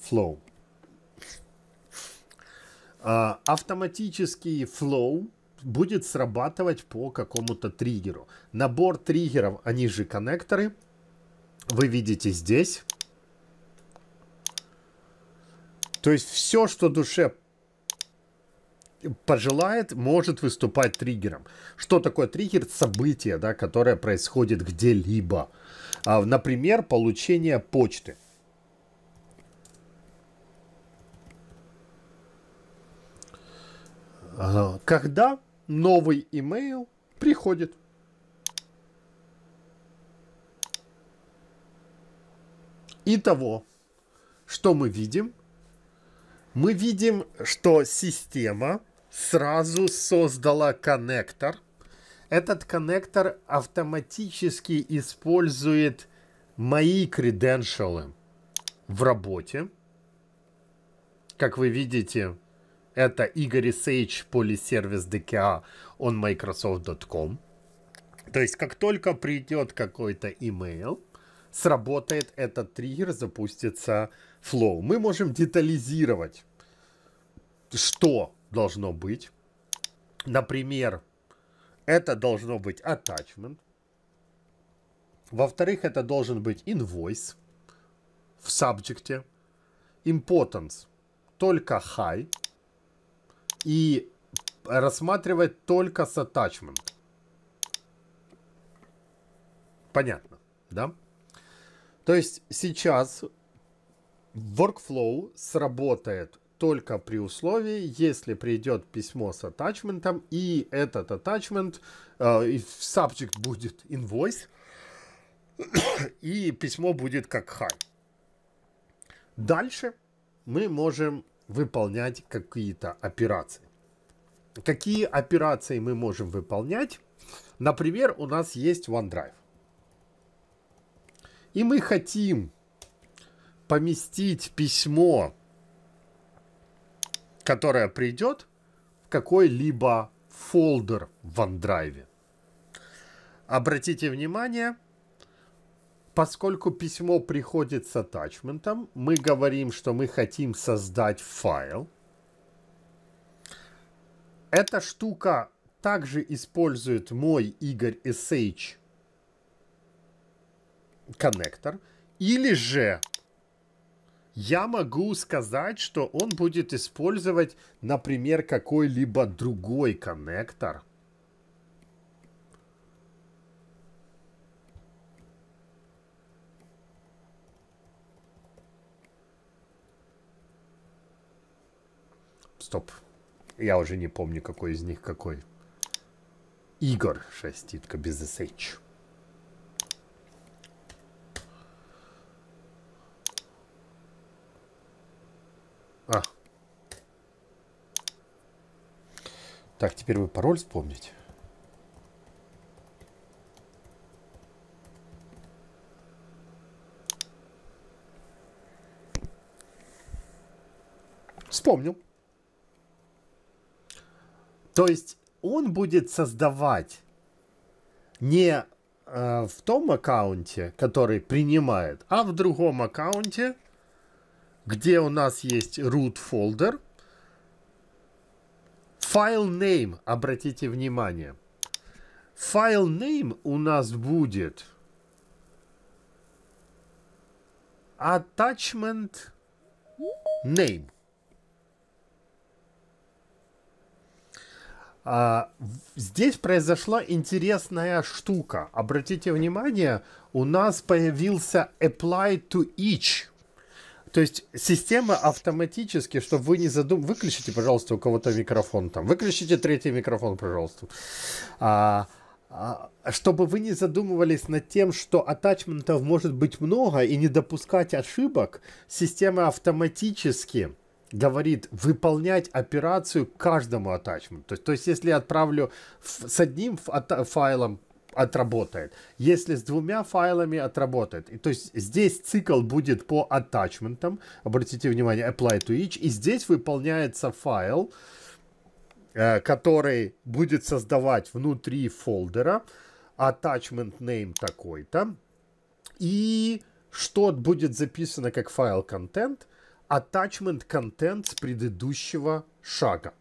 flow. А, автоматический flow будет срабатывать по какому-то триггеру. Набор триггеров, они же коннекторы, вы видите здесь. То есть все, что душе пожелает, может выступать триггером. Что такое триггер? Событие, да, которое происходит где-либо. А, например, получение почты. Когда новый имейл приходит. Итого, что мы видим? Мы видим, что система сразу создала коннектор. Этот коннектор автоматически использует мои креденшалы в работе. Как вы видите, это Игорь Сейч полисервис DKA on Microsoft.com. То есть, как только придет какой-то email, сработает этот триггер, запустится flow. Мы можем детализировать, что должно быть. Например, это должно быть attachment. Во-вторых, это должен быть invoice в сабжекте. Importance только high и рассматривать только с attachment. Понятно, да? То есть сейчас workflow сработает только при условии, если придет письмо с attachment, и этот attachment, э, subject будет invoice, и письмо будет как high. Дальше мы можем выполнять какие-то операции. Какие операции мы можем выполнять? Например, у нас есть OneDrive. И мы хотим поместить письмо, которое придет в какой-либо фолдер в OneDrive. Обратите внимание, Поскольку письмо приходит с атачментом, мы говорим, что мы хотим создать файл. Эта штука также использует мой Игорь SH коннектор. Или же я могу сказать, что он будет использовать, например, какой-либо другой коннектор – Стоп. Я уже не помню, какой из них какой. Игорь шеститка без SH. А. Так, теперь вы пароль вспомните. Вспомнил. То есть он будет создавать не э, в том аккаунте, который принимает, а в другом аккаунте где у нас есть root folder. File name, обратите внимание. File name у нас будет attachment name. А, здесь произошла интересная штука. Обратите внимание, у нас появился apply to each. То есть система автоматически, чтобы вы не задум... Выключите, пожалуйста, у кого-то микрофон там. Выключите третий микрофон, пожалуйста. А, а, чтобы вы не задумывались над тем, что атачментов может быть много и не допускать ошибок, система автоматически говорит выполнять операцию каждому attachment. То есть, то есть если я отправлю с одним файлом отработает. Если с двумя файлами отработает. И, то есть здесь цикл будет по атачментам. Обратите внимание, apply to each. И здесь выполняется файл, э, который будет создавать внутри фолдера attachment name такой-то. И что будет записано как файл контент – attachment контент с предыдущего шага.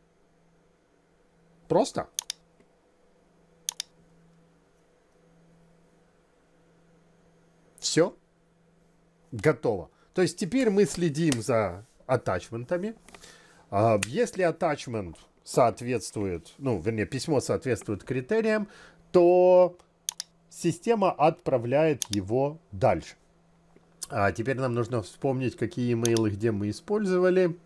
Просто. Все. Готово. То есть теперь мы следим за атачментами. А, если attachment соответствует, ну, вернее, письмо соответствует критериям, то система отправляет его дальше. А теперь нам нужно вспомнить, какие имейлы где мы использовали.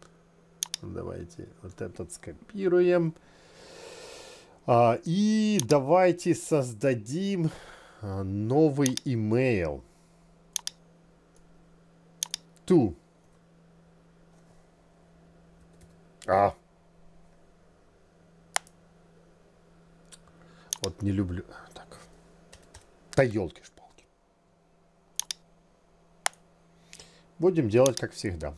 Давайте вот этот скопируем. А, и давайте создадим а, новый имейл. Ту. А. Вот не люблю. Так. Да елки Будем делать как всегда.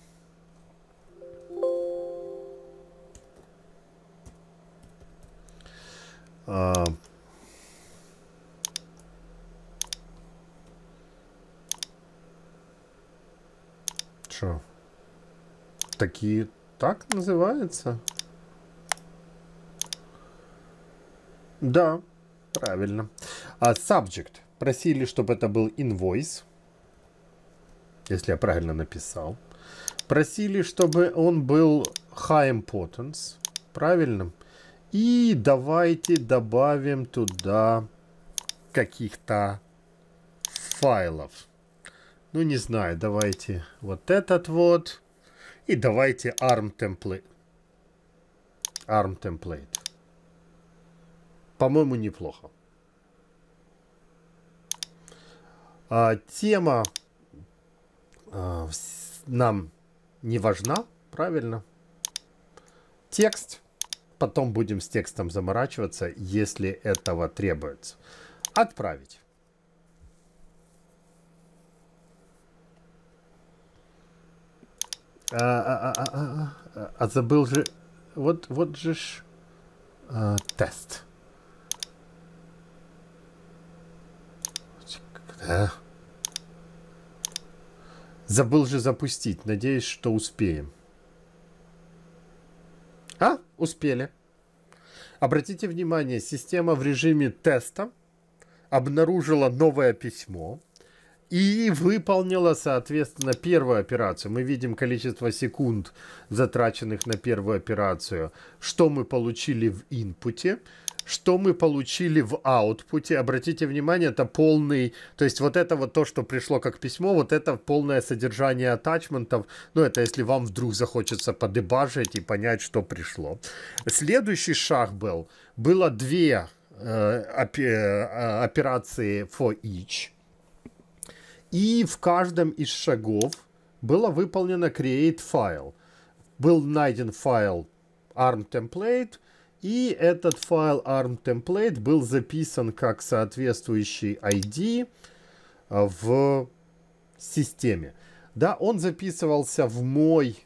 А... Что? Такие так называется? Да, правильно. А subject. Просили, чтобы это был invoice если я правильно написал. Просили, чтобы он был high importance, правильно? И давайте добавим туда каких-то файлов. Ну, не знаю, давайте вот этот вот. И давайте ARM template. ARM template. По-моему, неплохо. А, тема э, нам не важна, правильно? Текст. Потом будем с текстом заморачиваться, если этого требуется. Отправить. А, а, а, а, а, а забыл же... Вот, вот же ж... А, тест. Да. Забыл же запустить. Надеюсь, что успеем. А, успели. Обратите внимание, система в режиме теста обнаружила новое письмо и выполнила, соответственно, первую операцию. Мы видим количество секунд, затраченных на первую операцию, что мы получили в инпуте что мы получили в аутпуте. Обратите внимание, это полный, то есть вот это вот то, что пришло как письмо, вот это полное содержание атачментов. Ну, это если вам вдруг захочется подебажить и понять, что пришло. Следующий шаг был, было две э, э операции for each. И в каждом из шагов было выполнено create file. Был найден файл arm template, и этот файл arm template был записан как соответствующий ID а, в системе. Да, он записывался в мой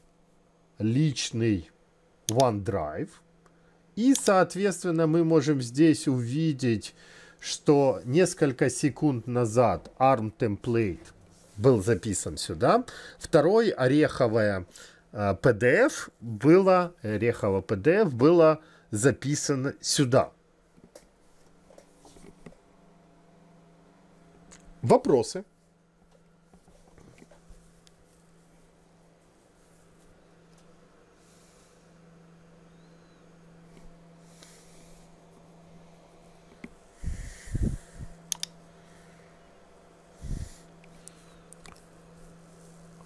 личный OneDrive. И, соответственно, мы можем здесь увидеть, что несколько секунд назад ARM template был записан сюда. Второй ореховая PDF было, орехово PDF было записано сюда. Вопросы?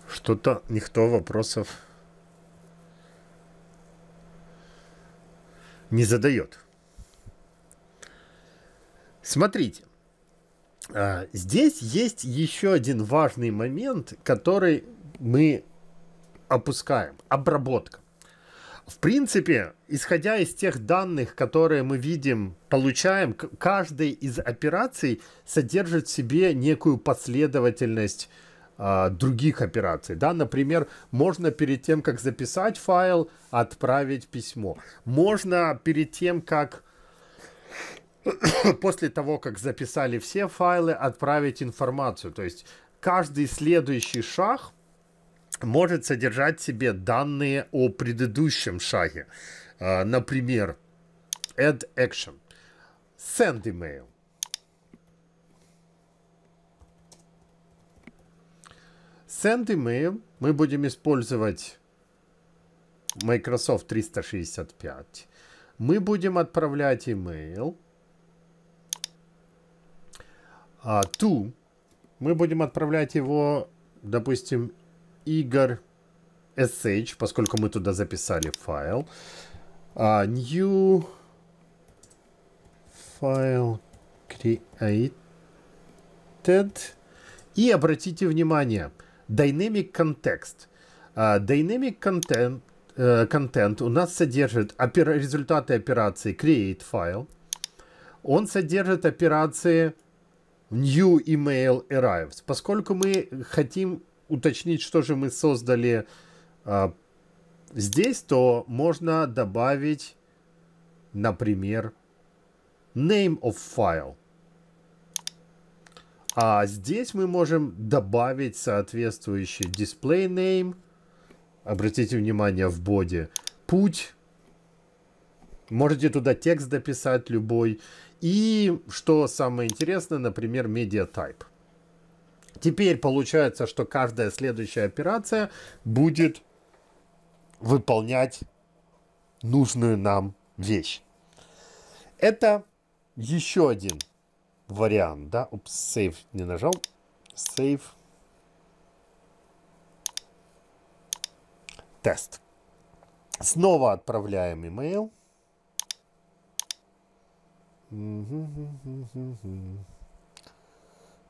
Что-то никто вопросов не задает. Смотрите, а, здесь есть еще один важный момент, который мы опускаем. Обработка. В принципе, исходя из тех данных, которые мы видим, получаем, каждая из операций содержит в себе некую последовательность а, других операций. Да? Например, можно перед тем, как записать файл, отправить письмо. Можно перед тем, как после того, как записали все файлы, отправить информацию. То есть каждый следующий шаг может содержать в себе данные о предыдущем шаге. А, например, add action, send email, Send email мы будем использовать Microsoft 365. Мы будем отправлять email. А to мы будем отправлять его, допустим, Игорь sh, поскольку мы туда записали файл. А, new file created. И обратите внимание, Dynamic Context. Uh, dynamic Content, uh, content у нас содержит опера результаты операции Create File. Он содержит операции New Email Arrives. Поскольку мы хотим уточнить, что же мы создали uh, здесь, то можно добавить, например, name of file. А здесь мы можем добавить соответствующий display name. Обратите внимание в боди. Путь. Можете туда текст дописать любой. И, что самое интересное, например, media type. Теперь получается, что каждая следующая операция будет выполнять нужную нам вещь. Это еще один вариант, да? Упс, сейв не нажал. Сейв. Тест. Снова отправляем email.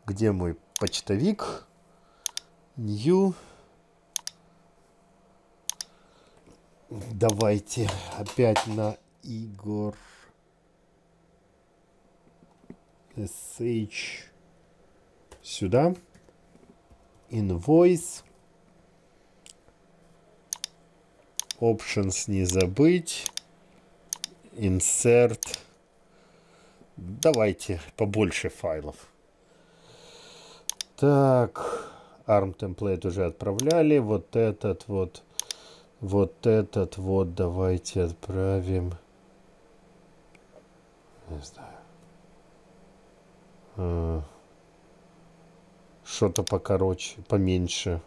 Где мой почтовик? New. Давайте опять на Игорь. Sh сюда. Invoice. Options не забыть. Insert. Давайте побольше файлов. Так. ARM template уже отправляли. Вот этот вот. Вот этот вот давайте отправим. Не знаю. Э, что-то покороче, поменьше.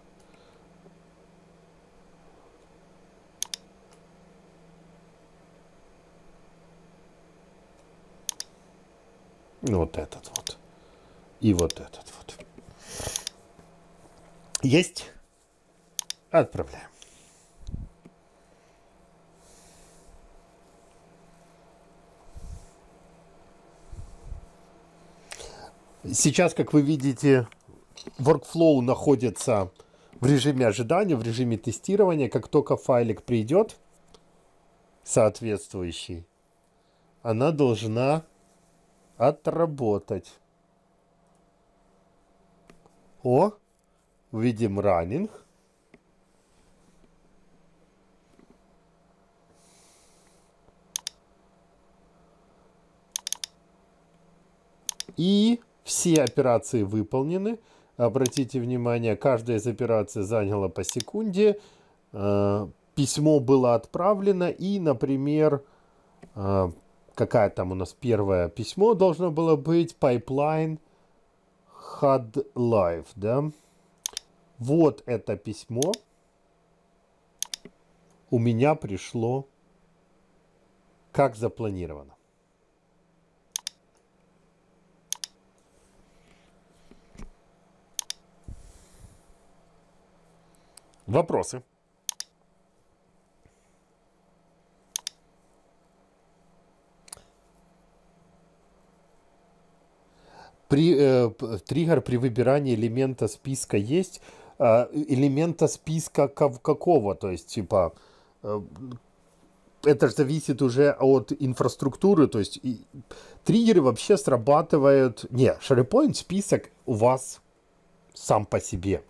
Вот этот вот. И вот этот вот. Есть? Отправляем. Сейчас, как вы видите, workflow находится в режиме ожидания, в режиме тестирования. Как только файлик придет, соответствующий, она должна отработать. О, видим running. И все операции выполнены. Обратите внимание, каждая из операций заняла по секунде. Э, письмо было отправлено и, например, э, какая там у нас первое письмо должно было быть? Pipeline had live, да? Вот это письмо у меня пришло как запланировано. Вопросы? При, э, триггер при выбирании элемента списка есть. Э, элемента списка какого? То есть, типа, э, это же зависит уже от инфраструктуры, то есть и, триггеры вообще срабатывают... Не, SharePoint список у вас сам по себе,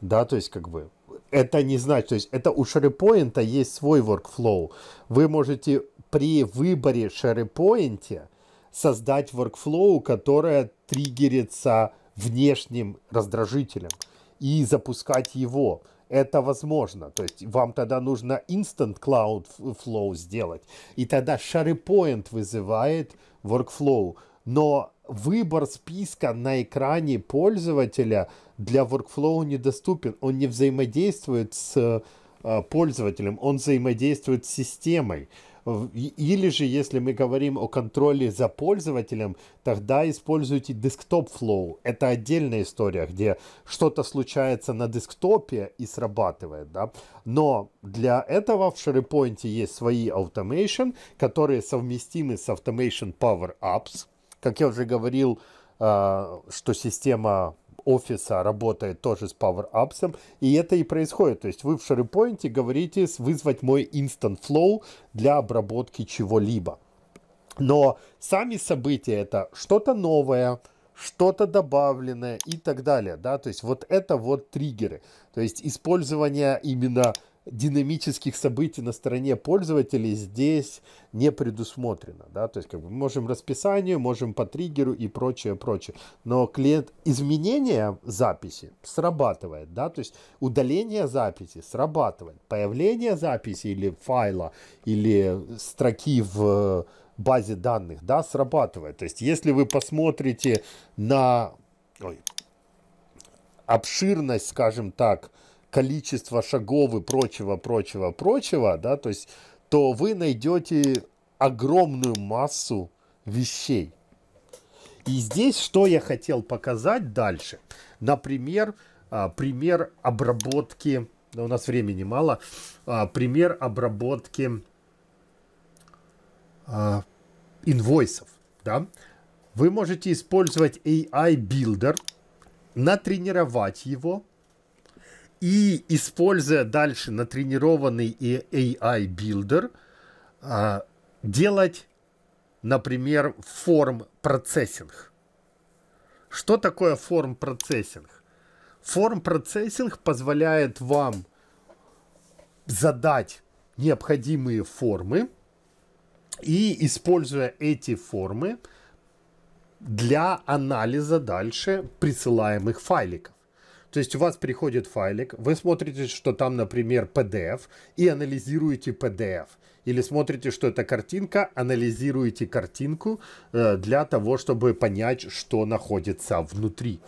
да, то есть как бы это не значит, то есть это у SharePoint есть свой workflow. Вы можете при выборе SharePoint создать workflow, которое триггерится внешним раздражителем и запускать его это возможно. То есть вам тогда нужно Instant Cloud Flow сделать. И тогда SharePoint вызывает workflow. Но выбор списка на экране пользователя для workflow недоступен. Он не взаимодействует с э, пользователем, он взаимодействует с системой. Или же, если мы говорим о контроле за пользователем, тогда используйте Flow. Это отдельная история, где что-то случается на десктопе и срабатывает. Да? Но для этого в SharePoint есть свои automation, которые совместимы с Automation Power Apps. Как я уже говорил, а, что система офиса работает тоже с Power Apps, и это и происходит. То есть вы в SharePoint говорите вызвать мой Instant Flow для обработки чего-либо. Но сами события это что-то новое, что-то добавленное и так далее, да, то есть вот это вот триггеры, то есть использование именно динамических событий на стороне пользователей здесь не предусмотрено. Да? То есть как бы можем расписанию, можем по триггеру и прочее, прочее. Но клиент изменения записи срабатывает. Да? То есть удаление записи срабатывает. Появление записи или файла, или строки в базе данных да, срабатывает. То есть если вы посмотрите на ой, обширность, скажем так, количество шагов и прочего, прочего, прочего, да, то есть, то вы найдете огромную массу вещей. И здесь что я хотел показать дальше. Например, а, пример обработки, у нас времени мало, а, пример обработки а, инвойсов. Да? Вы можете использовать AI Builder, натренировать его, и используя дальше натренированный AI Builder, а, делать, например, форм процессинг. Что такое форм процессинг? Форм процессинг позволяет вам задать необходимые формы и, используя эти формы, для анализа дальше присылаемых файликов. То есть у вас приходит файлик, вы смотрите, что там, например, PDF, и анализируете PDF. Или смотрите, что это картинка, анализируете картинку э, для того, чтобы понять, что находится внутри.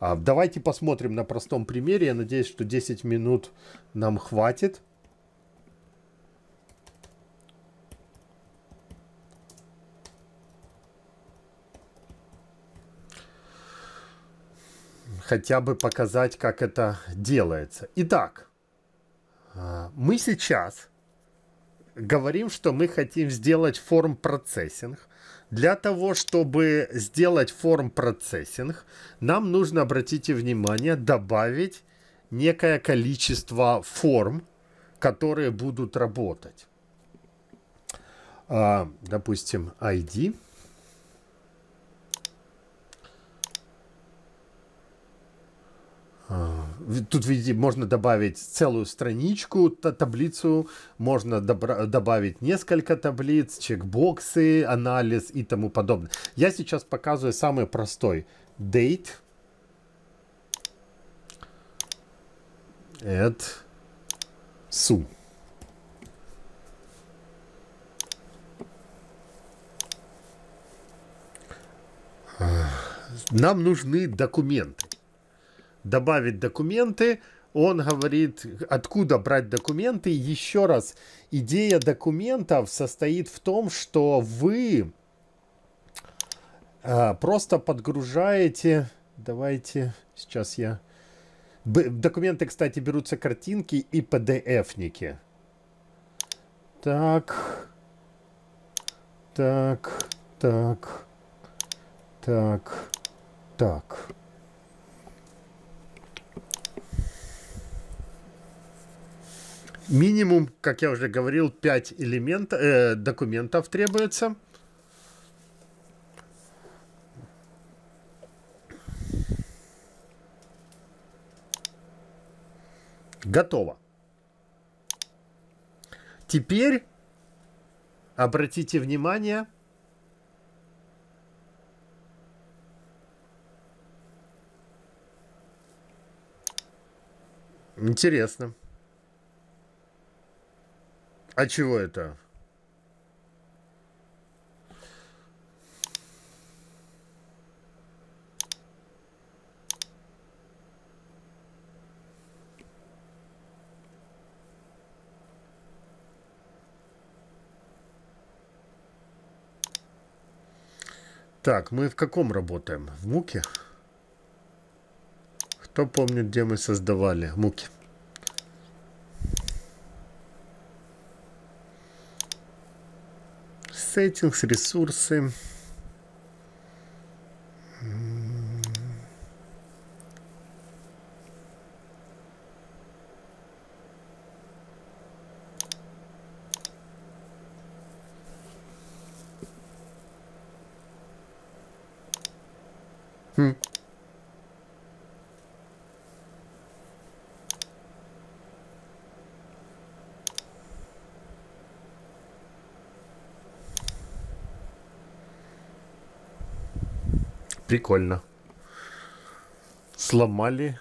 А, давайте посмотрим на простом примере. Я надеюсь, что 10 минут нам хватит. Хотя бы показать, как это делается. Итак, а, мы сейчас говорим, что мы хотим сделать форм процессинг. Для того, чтобы сделать форм процессинг, нам нужно, обратите внимание, добавить некое количество форм, которые будут работать. А, допустим, ID. Тут, видите, можно добавить целую страничку, таблицу, можно добавить несколько таблиц, чекбоксы, анализ и тому подобное. Я сейчас показываю самый простой. Date. add су. Нам нужны документы. Добавить документы. Он говорит, откуда брать документы. Еще раз, идея документов состоит в том, что вы а, просто подгружаете. Давайте, сейчас я... Документы, кстати, берутся картинки и PDF-ники. Так. Так. Так. Так. Так. Минимум, как я уже говорил, 5 элементов, э, документов требуется. Готово. Теперь обратите внимание, Интересно. А чего это? Так, мы в каком работаем? В муке? Кто помнит, где мы создавали муки? Settings, ресурсы. Прикольно. Сломали.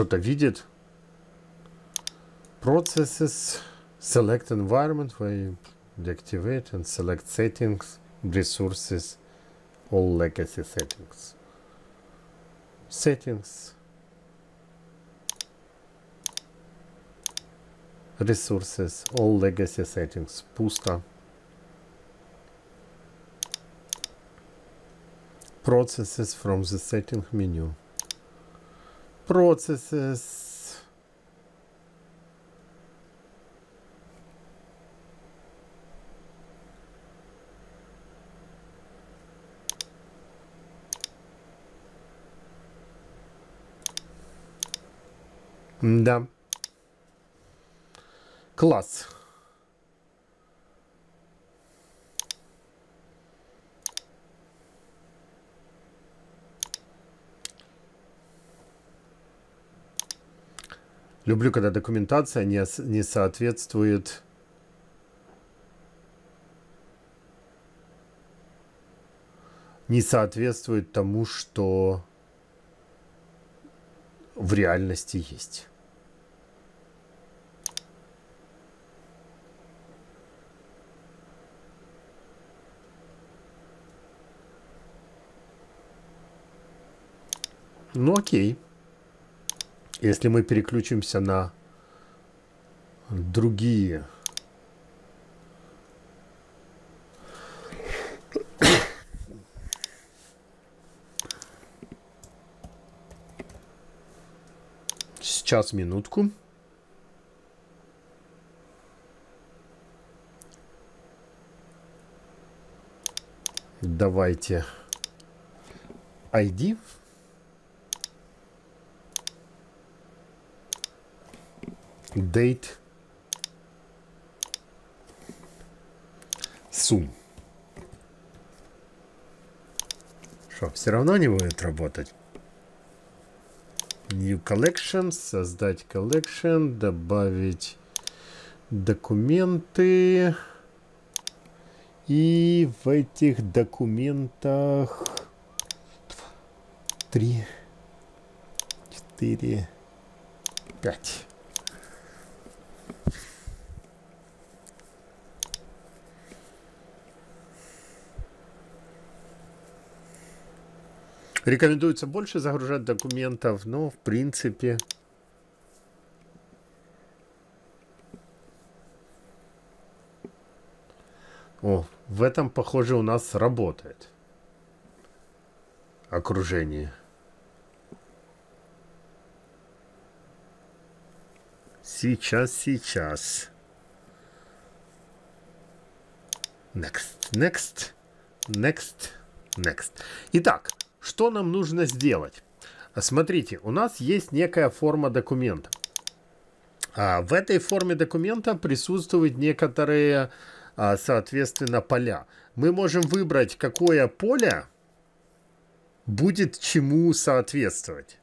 Кто-то видит? Processes, select environment, where you deactivate and select settings, resources, all legacy settings. Settings. Resources, all legacy settings. Пусто. processes from the setting menu. Processes. Да. Класс. Люблю, когда документация не, не соответствует не соответствует тому, что в реальности есть. Ну окей. Если мы переключимся на другие Сейчас, минутку. Давайте ID. Date. Sum. Что, все равно не будет работать? New collection, создать collection, добавить документы. И в этих документах три, четыре, пять. Рекомендуется больше загружать документов, но в принципе... О, в этом, похоже, у нас работает окружение. Сейчас, сейчас. Next, next, next, next. Итак, что нам нужно сделать? Смотрите, у нас есть некая форма документа. А в этой форме документа присутствуют некоторые, а, соответственно, поля. Мы можем выбрать, какое поле будет чему соответствовать.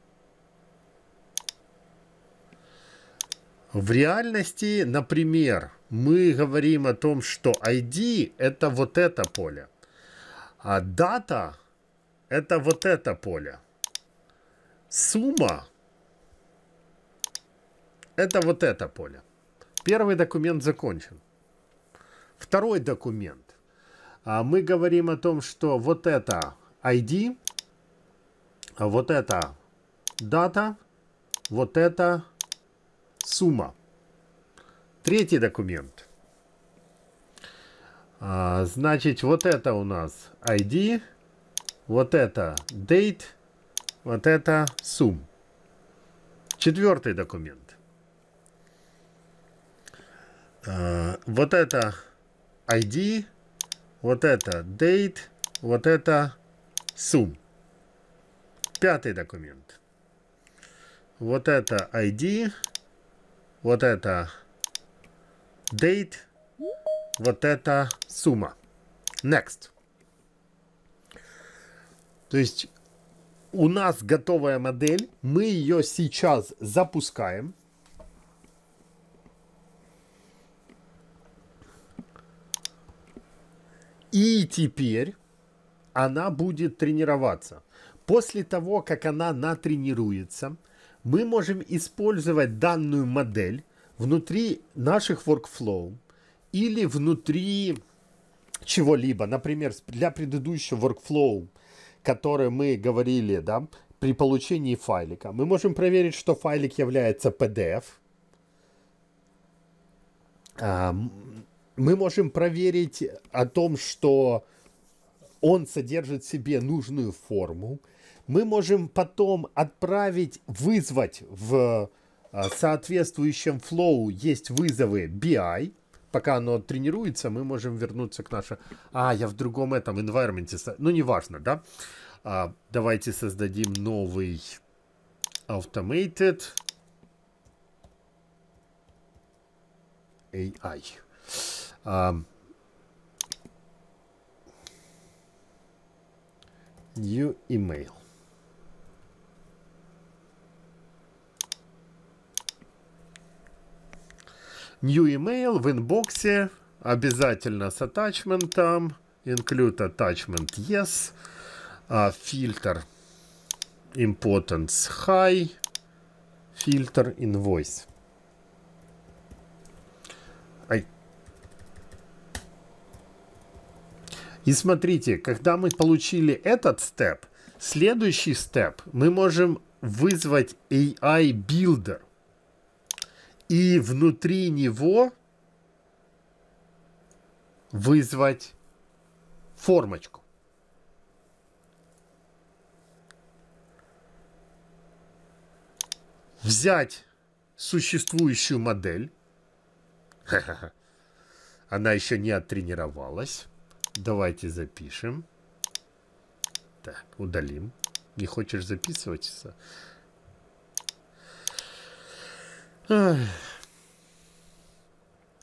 В реальности, например, мы говорим о том, что ID это вот это поле, а дата это вот это поле. Сумма это вот это поле. Первый документ закончен. Второй документ. А мы говорим о том, что вот это ID, а вот это дата, вот это сумма. Третий документ. А, значит, вот это у нас ID, вот это date, вот это sum. Четвертый документ. Uh, вот это ID, вот это date, вот это sum. Пятый документ. Вот это ID, вот это date, вот это сумма. Next. То есть у нас готовая модель, мы ее сейчас запускаем. И теперь она будет тренироваться. После того, как она натренируется, мы можем использовать данную модель внутри наших workflow или внутри чего-либо. Например, для предыдущего workflow которые мы говорили, да, при получении файлика. Мы можем проверить, что файлик является PDF. Мы можем проверить о том, что он содержит в себе нужную форму. Мы можем потом отправить, вызвать в а, соответствующем flow есть вызовы BI, пока оно тренируется, мы можем вернуться к нашей... А, я в другом этом environment. Ну, неважно, да? А, давайте создадим новый automated AI. А, new email. New email в инбоксе, обязательно с attachment, include attachment yes, а, фильтр importance high, фильтр invoice. И смотрите, когда мы получили этот степ, следующий степ мы можем вызвать AI Builder и внутри него вызвать формочку. Взять существующую модель. Она еще не оттренировалась. Давайте запишем. Так, удалим. Не хочешь записываться?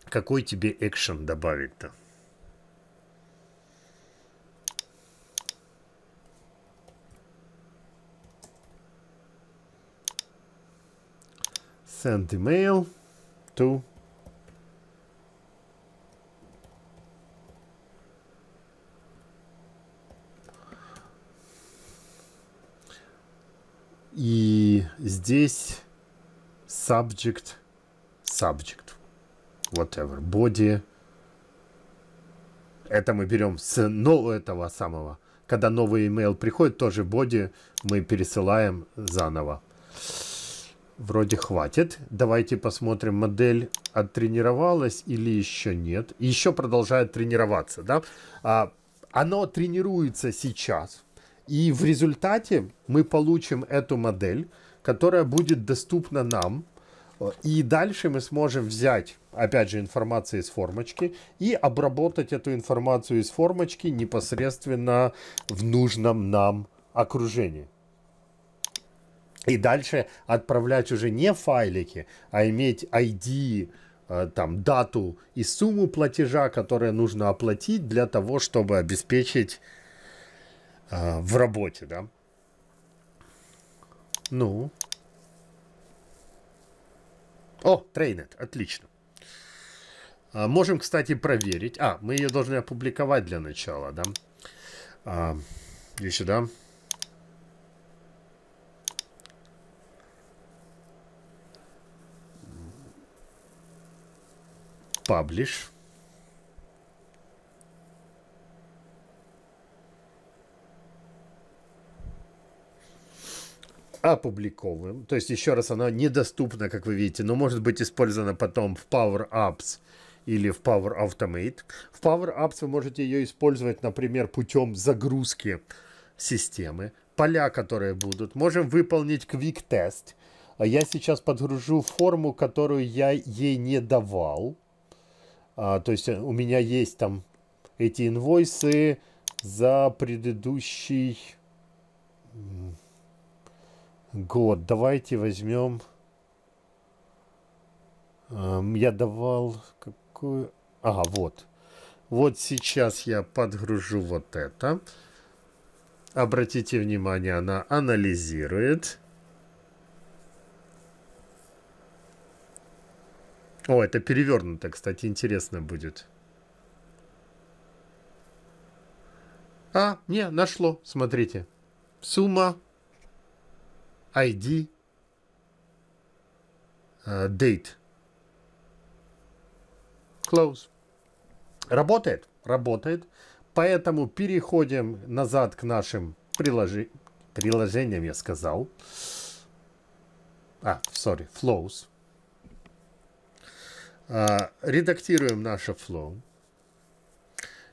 Какой тебе экшен добавить-то? Send email to И здесь subject, subject, whatever, body. Это мы берем с нового этого самого. Когда новый email приходит, тоже body мы пересылаем заново. Вроде хватит. Давайте посмотрим, модель оттренировалась или еще нет. Еще продолжает тренироваться, да? А, оно тренируется сейчас. И в результате мы получим эту модель, которая будет доступна нам. И дальше мы сможем взять, опять же, информацию из формочки и обработать эту информацию из формочки непосредственно в нужном нам окружении. И дальше отправлять уже не файлики, а иметь ID, э, там, дату и сумму платежа, которую нужно оплатить для того, чтобы обеспечить э, в работе, да. Ну. О, трейнет, отлично. А, можем, кстати, проверить. А, мы ее должны опубликовать для начала, да. А, и сюда. Publish. Опубликовываем. То есть, еще раз, она недоступна, как вы видите, но может быть использована потом в Power Apps или в Power Automate. В Power Apps вы можете ее использовать, например, путем загрузки системы. Поля, которые будут. Можем выполнить Quick Test. Я сейчас подгружу форму, которую я ей не давал. А, то есть у меня есть там эти инвойсы за предыдущий год. Давайте возьмем... Эм, я давал какую... Ага, вот. Вот сейчас я подгружу вот это. Обратите внимание, она анализирует. О, это перевернуто, кстати, интересно будет. А, не, нашло, смотрите. Сумма ID, uh, date. Close. Работает? Работает. Поэтому переходим назад к нашим приложи... приложениям, я сказал. А, sorry, flows. Uh, редактируем наше flow.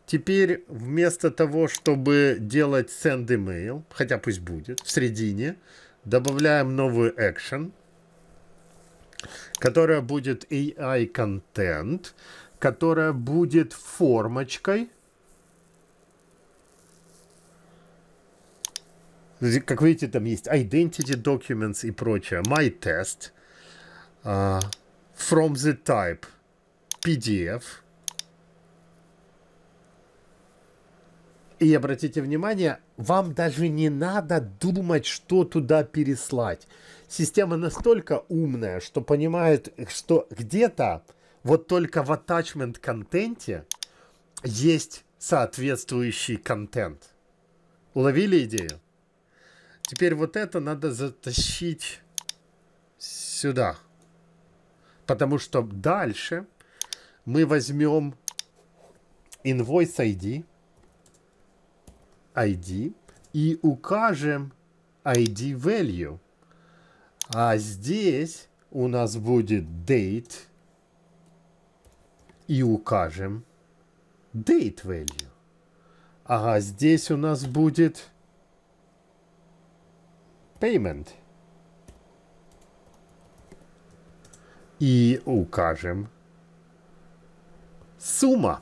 Теперь вместо того, чтобы делать send email, хотя пусть будет, в середине, добавляем новую action, которая будет AI контент, которая будет формочкой. Как видите, там есть identity documents и прочее. My test. Uh, from the type PDF. И обратите внимание, вам даже не надо думать, что туда переслать. Система настолько умная, что понимает, что где-то вот только в attachment контенте есть соответствующий контент. Уловили идею? Теперь вот это надо затащить сюда. Потому что дальше мы возьмем invoice ID, ID и укажем ID value. А здесь у нас будет date и укажем date value. А здесь у нас будет payment. И укажем сумма.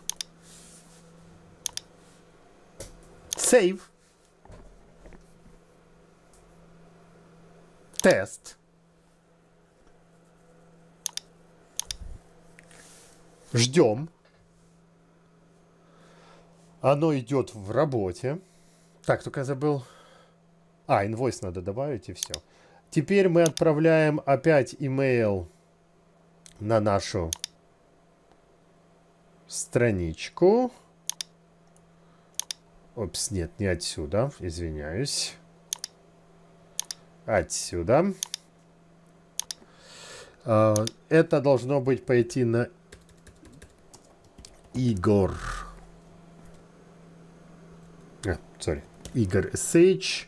Save. Тест. Ждем. Оно идет в работе. Так, только я забыл. А, инвойс надо добавить и все. Теперь мы отправляем опять имейл на нашу страничку. Опс, нет, не отсюда. Извиняюсь. Отсюда. А, это должно быть пойти на Игорь. А, sorry. Игорь SH.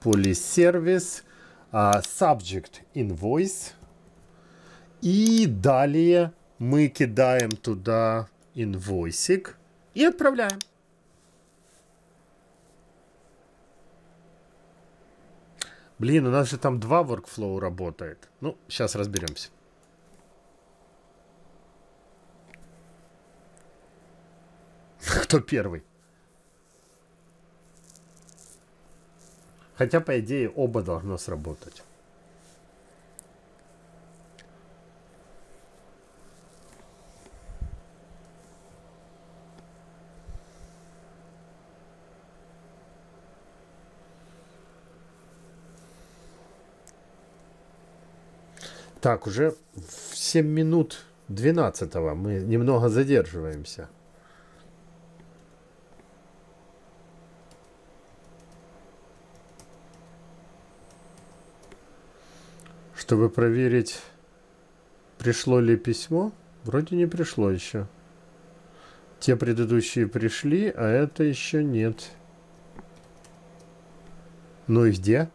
Полисервис. Uh, subject invoice. И далее мы кидаем туда инвойсик и отправляем. Блин, у нас же там два workflow работает. Ну, сейчас разберемся. Кто первый? Хотя, по идее, оба должно сработать. Так, уже в 7 минут 12 мы немного задерживаемся. Чтобы проверить, пришло ли письмо, вроде не пришло еще. Те предыдущие пришли, а это еще нет. Ну и где?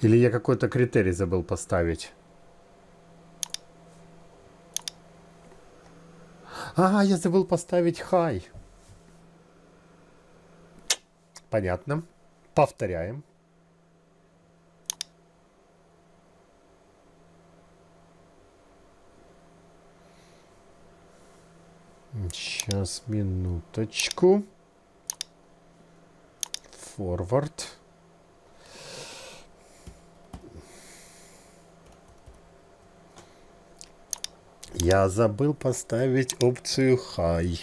Или я какой-то критерий забыл поставить? А, я забыл поставить хай. Понятно. Повторяем. Сейчас, минуточку. Форвард. Я забыл поставить опцию High.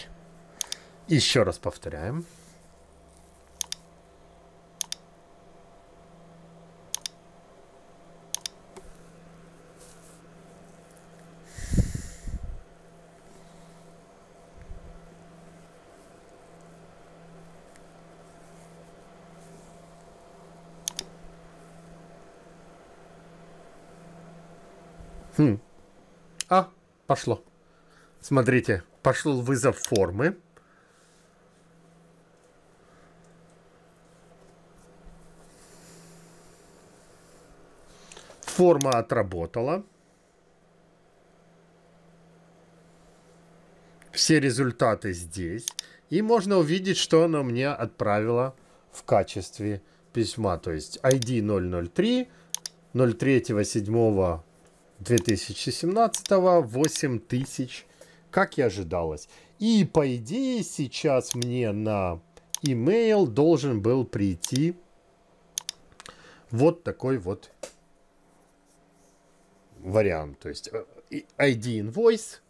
Еще раз повторяем. Хм. А, Пошло. Смотрите, пошел вызов формы. Форма отработала. Все результаты здесь. И можно увидеть, что она мне отправила в качестве письма. То есть ID 003, 03 7 2017 8 тысяч, как и ожидалось. И по идее сейчас мне на email должен был прийти вот такой вот вариант. То есть э, ID invoice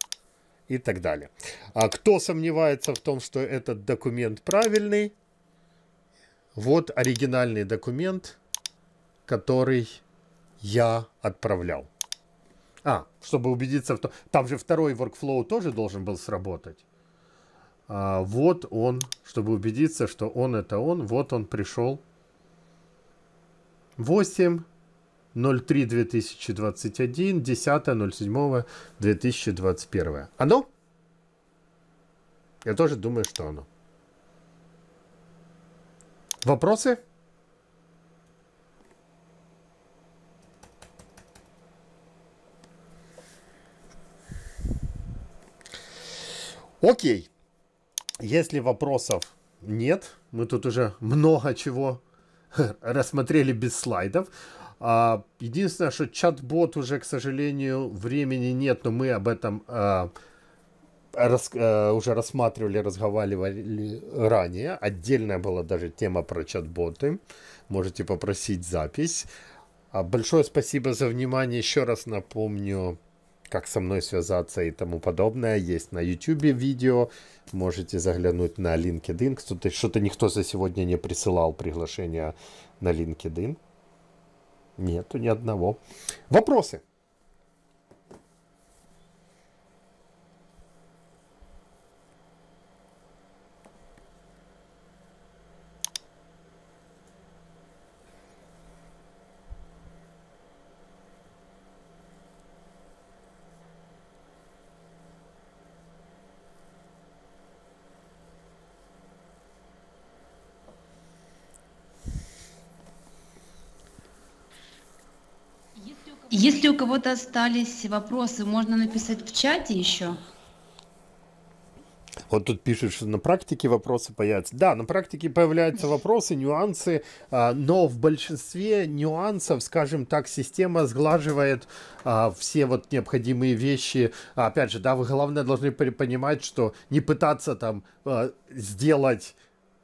и так далее. А кто сомневается в том, что этот документ правильный, вот оригинальный документ, который я отправлял. А, чтобы убедиться в том... Там же второй workflow тоже должен был сработать. А, вот он, чтобы убедиться, что он это он. Вот он пришел. 8 03 2021 10 07 2021. Оно? Я тоже думаю, что оно. Вопросы? Окей. Если вопросов нет, мы тут уже много чего рассмотрели без слайдов. А, единственное, что чат-бот уже, к сожалению, времени нет, но мы об этом а, рас, э, уже рассматривали, разговаривали ранее. Отдельная была даже тема про чат-боты. Можете попросить запись. А большое спасибо за внимание. Еще раз напомню, как со мной связаться и тому подобное. Есть на YouTube видео. Можете заглянуть на LinkedIn. Что-то, что-то никто за сегодня не присылал приглашение на LinkedIn. Нету ни одного. Вопросы? Если у кого-то остались вопросы, можно написать в чате еще. Вот тут пишут, что на практике вопросы появятся. Да, на практике появляются вопросы, нюансы, а, но в большинстве нюансов, скажем так, система сглаживает а, все вот необходимые вещи. Опять же, да, вы главное должны понимать, что не пытаться там а, сделать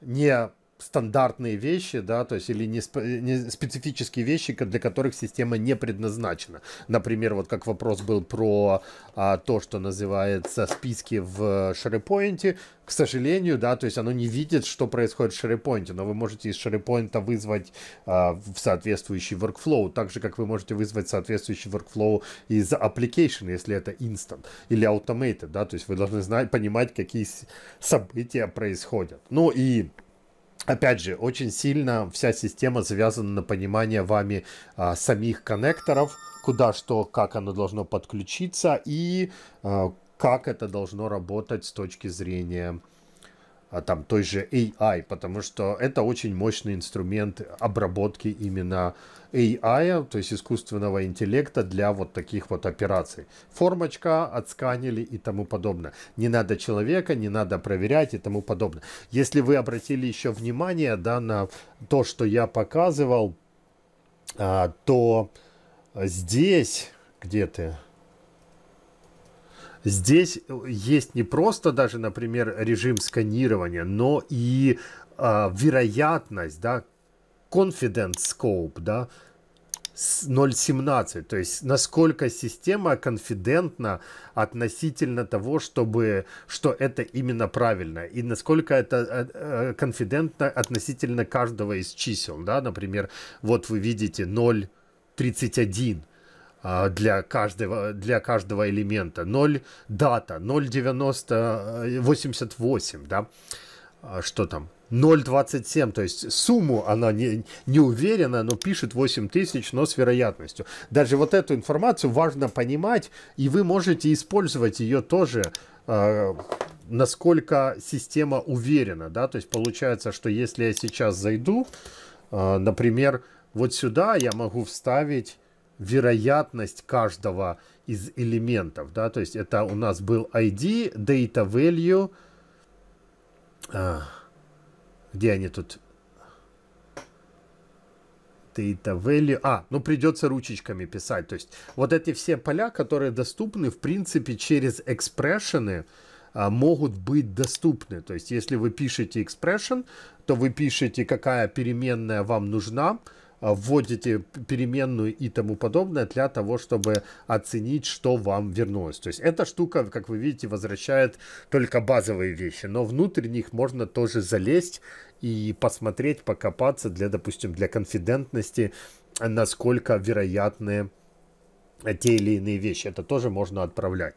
не стандартные вещи, да, то есть или не, сп- не специфические вещи, для которых система не предназначена. Например, вот как вопрос был про а, то, что называется списки в SharePoint, к сожалению, да, то есть оно не видит, что происходит в SharePoint, но вы можете из SharePoint вызвать а, в соответствующий workflow, так же, как вы можете вызвать соответствующий workflow из application, если это instant или automated, да, то есть вы должны знать, понимать, какие события происходят. Ну и Опять же, очень сильно вся система завязана на понимание вами а, самих коннекторов, куда что, как оно должно подключиться и а, как это должно работать с точки зрения там той же AI, потому что это очень мощный инструмент обработки именно AI, то есть искусственного интеллекта для вот таких вот операций. Формочка отсканили и тому подобное. Не надо человека, не надо проверять и тому подобное. Если вы обратили еще внимание да, на то, что я показывал, а, то здесь, где ты, Здесь есть не просто даже, например, режим сканирования, но и э, вероятность, да, confidence scope, да, 0.17, то есть насколько система конфидентна относительно того, чтобы, что это именно правильно, и насколько это э, э, конфидентно относительно каждого из чисел, да, например, вот вы видите 0.31, а, для каждого, для каждого элемента. 0 дата, 0,9088, да, а, что там, 0,27, то есть сумму она не, не уверена, но пишет 8 тысяч, но с вероятностью. Даже вот эту информацию важно понимать, и вы можете использовать ее тоже, э, насколько система уверена, да, то есть получается, что если я сейчас зайду, э, например, вот сюда я могу вставить вероятность каждого из элементов, да, то есть это у нас был ID, data value, а, где они тут? Data value. А, ну придется ручечками писать. То есть вот эти все поля, которые доступны, в принципе, через экспрессионы а, могут быть доступны. То есть если вы пишете expression, то вы пишете, какая переменная вам нужна, вводите переменную и тому подобное для того, чтобы оценить, что вам вернулось. То есть эта штука, как вы видите, возвращает только базовые вещи, но внутрь них можно тоже залезть и посмотреть, покопаться для, допустим, для конфидентности, насколько вероятны те или иные вещи. Это тоже можно отправлять.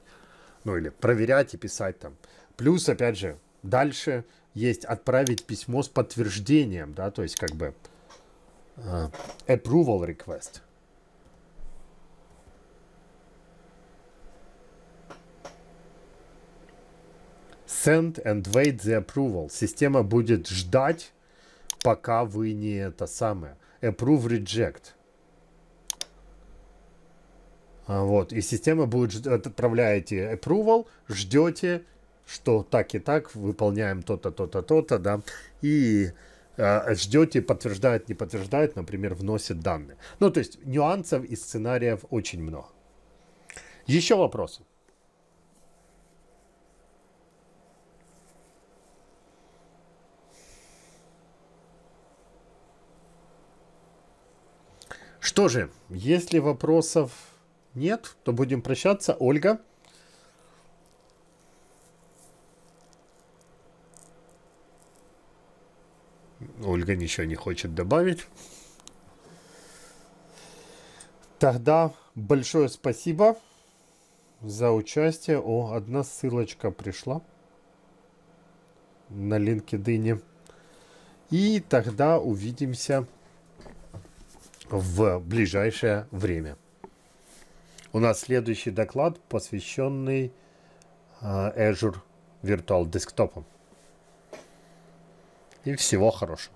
Ну или проверять и писать там. Плюс, опять же, дальше есть отправить письмо с подтверждением, да, то есть как бы uh, approval request. Send and wait the approval. Система будет ждать, пока вы не это самое. Approve reject. А, вот. И система будет отправляете approval, ждете, что так и так выполняем то-то, то-то, то-то, да. И Э, ждете, подтверждает, не подтверждает, например, вносит данные. Ну, то есть нюансов и сценариев очень много. Еще вопросы? Что же, если вопросов нет, то будем прощаться. Ольга, Ольга ничего не хочет добавить. Тогда большое спасибо за участие. О, одна ссылочка пришла на LinkedIn. И тогда увидимся в ближайшее время. У нас следующий доклад, посвященный Azure Virtual Desktop. И всего хорошего.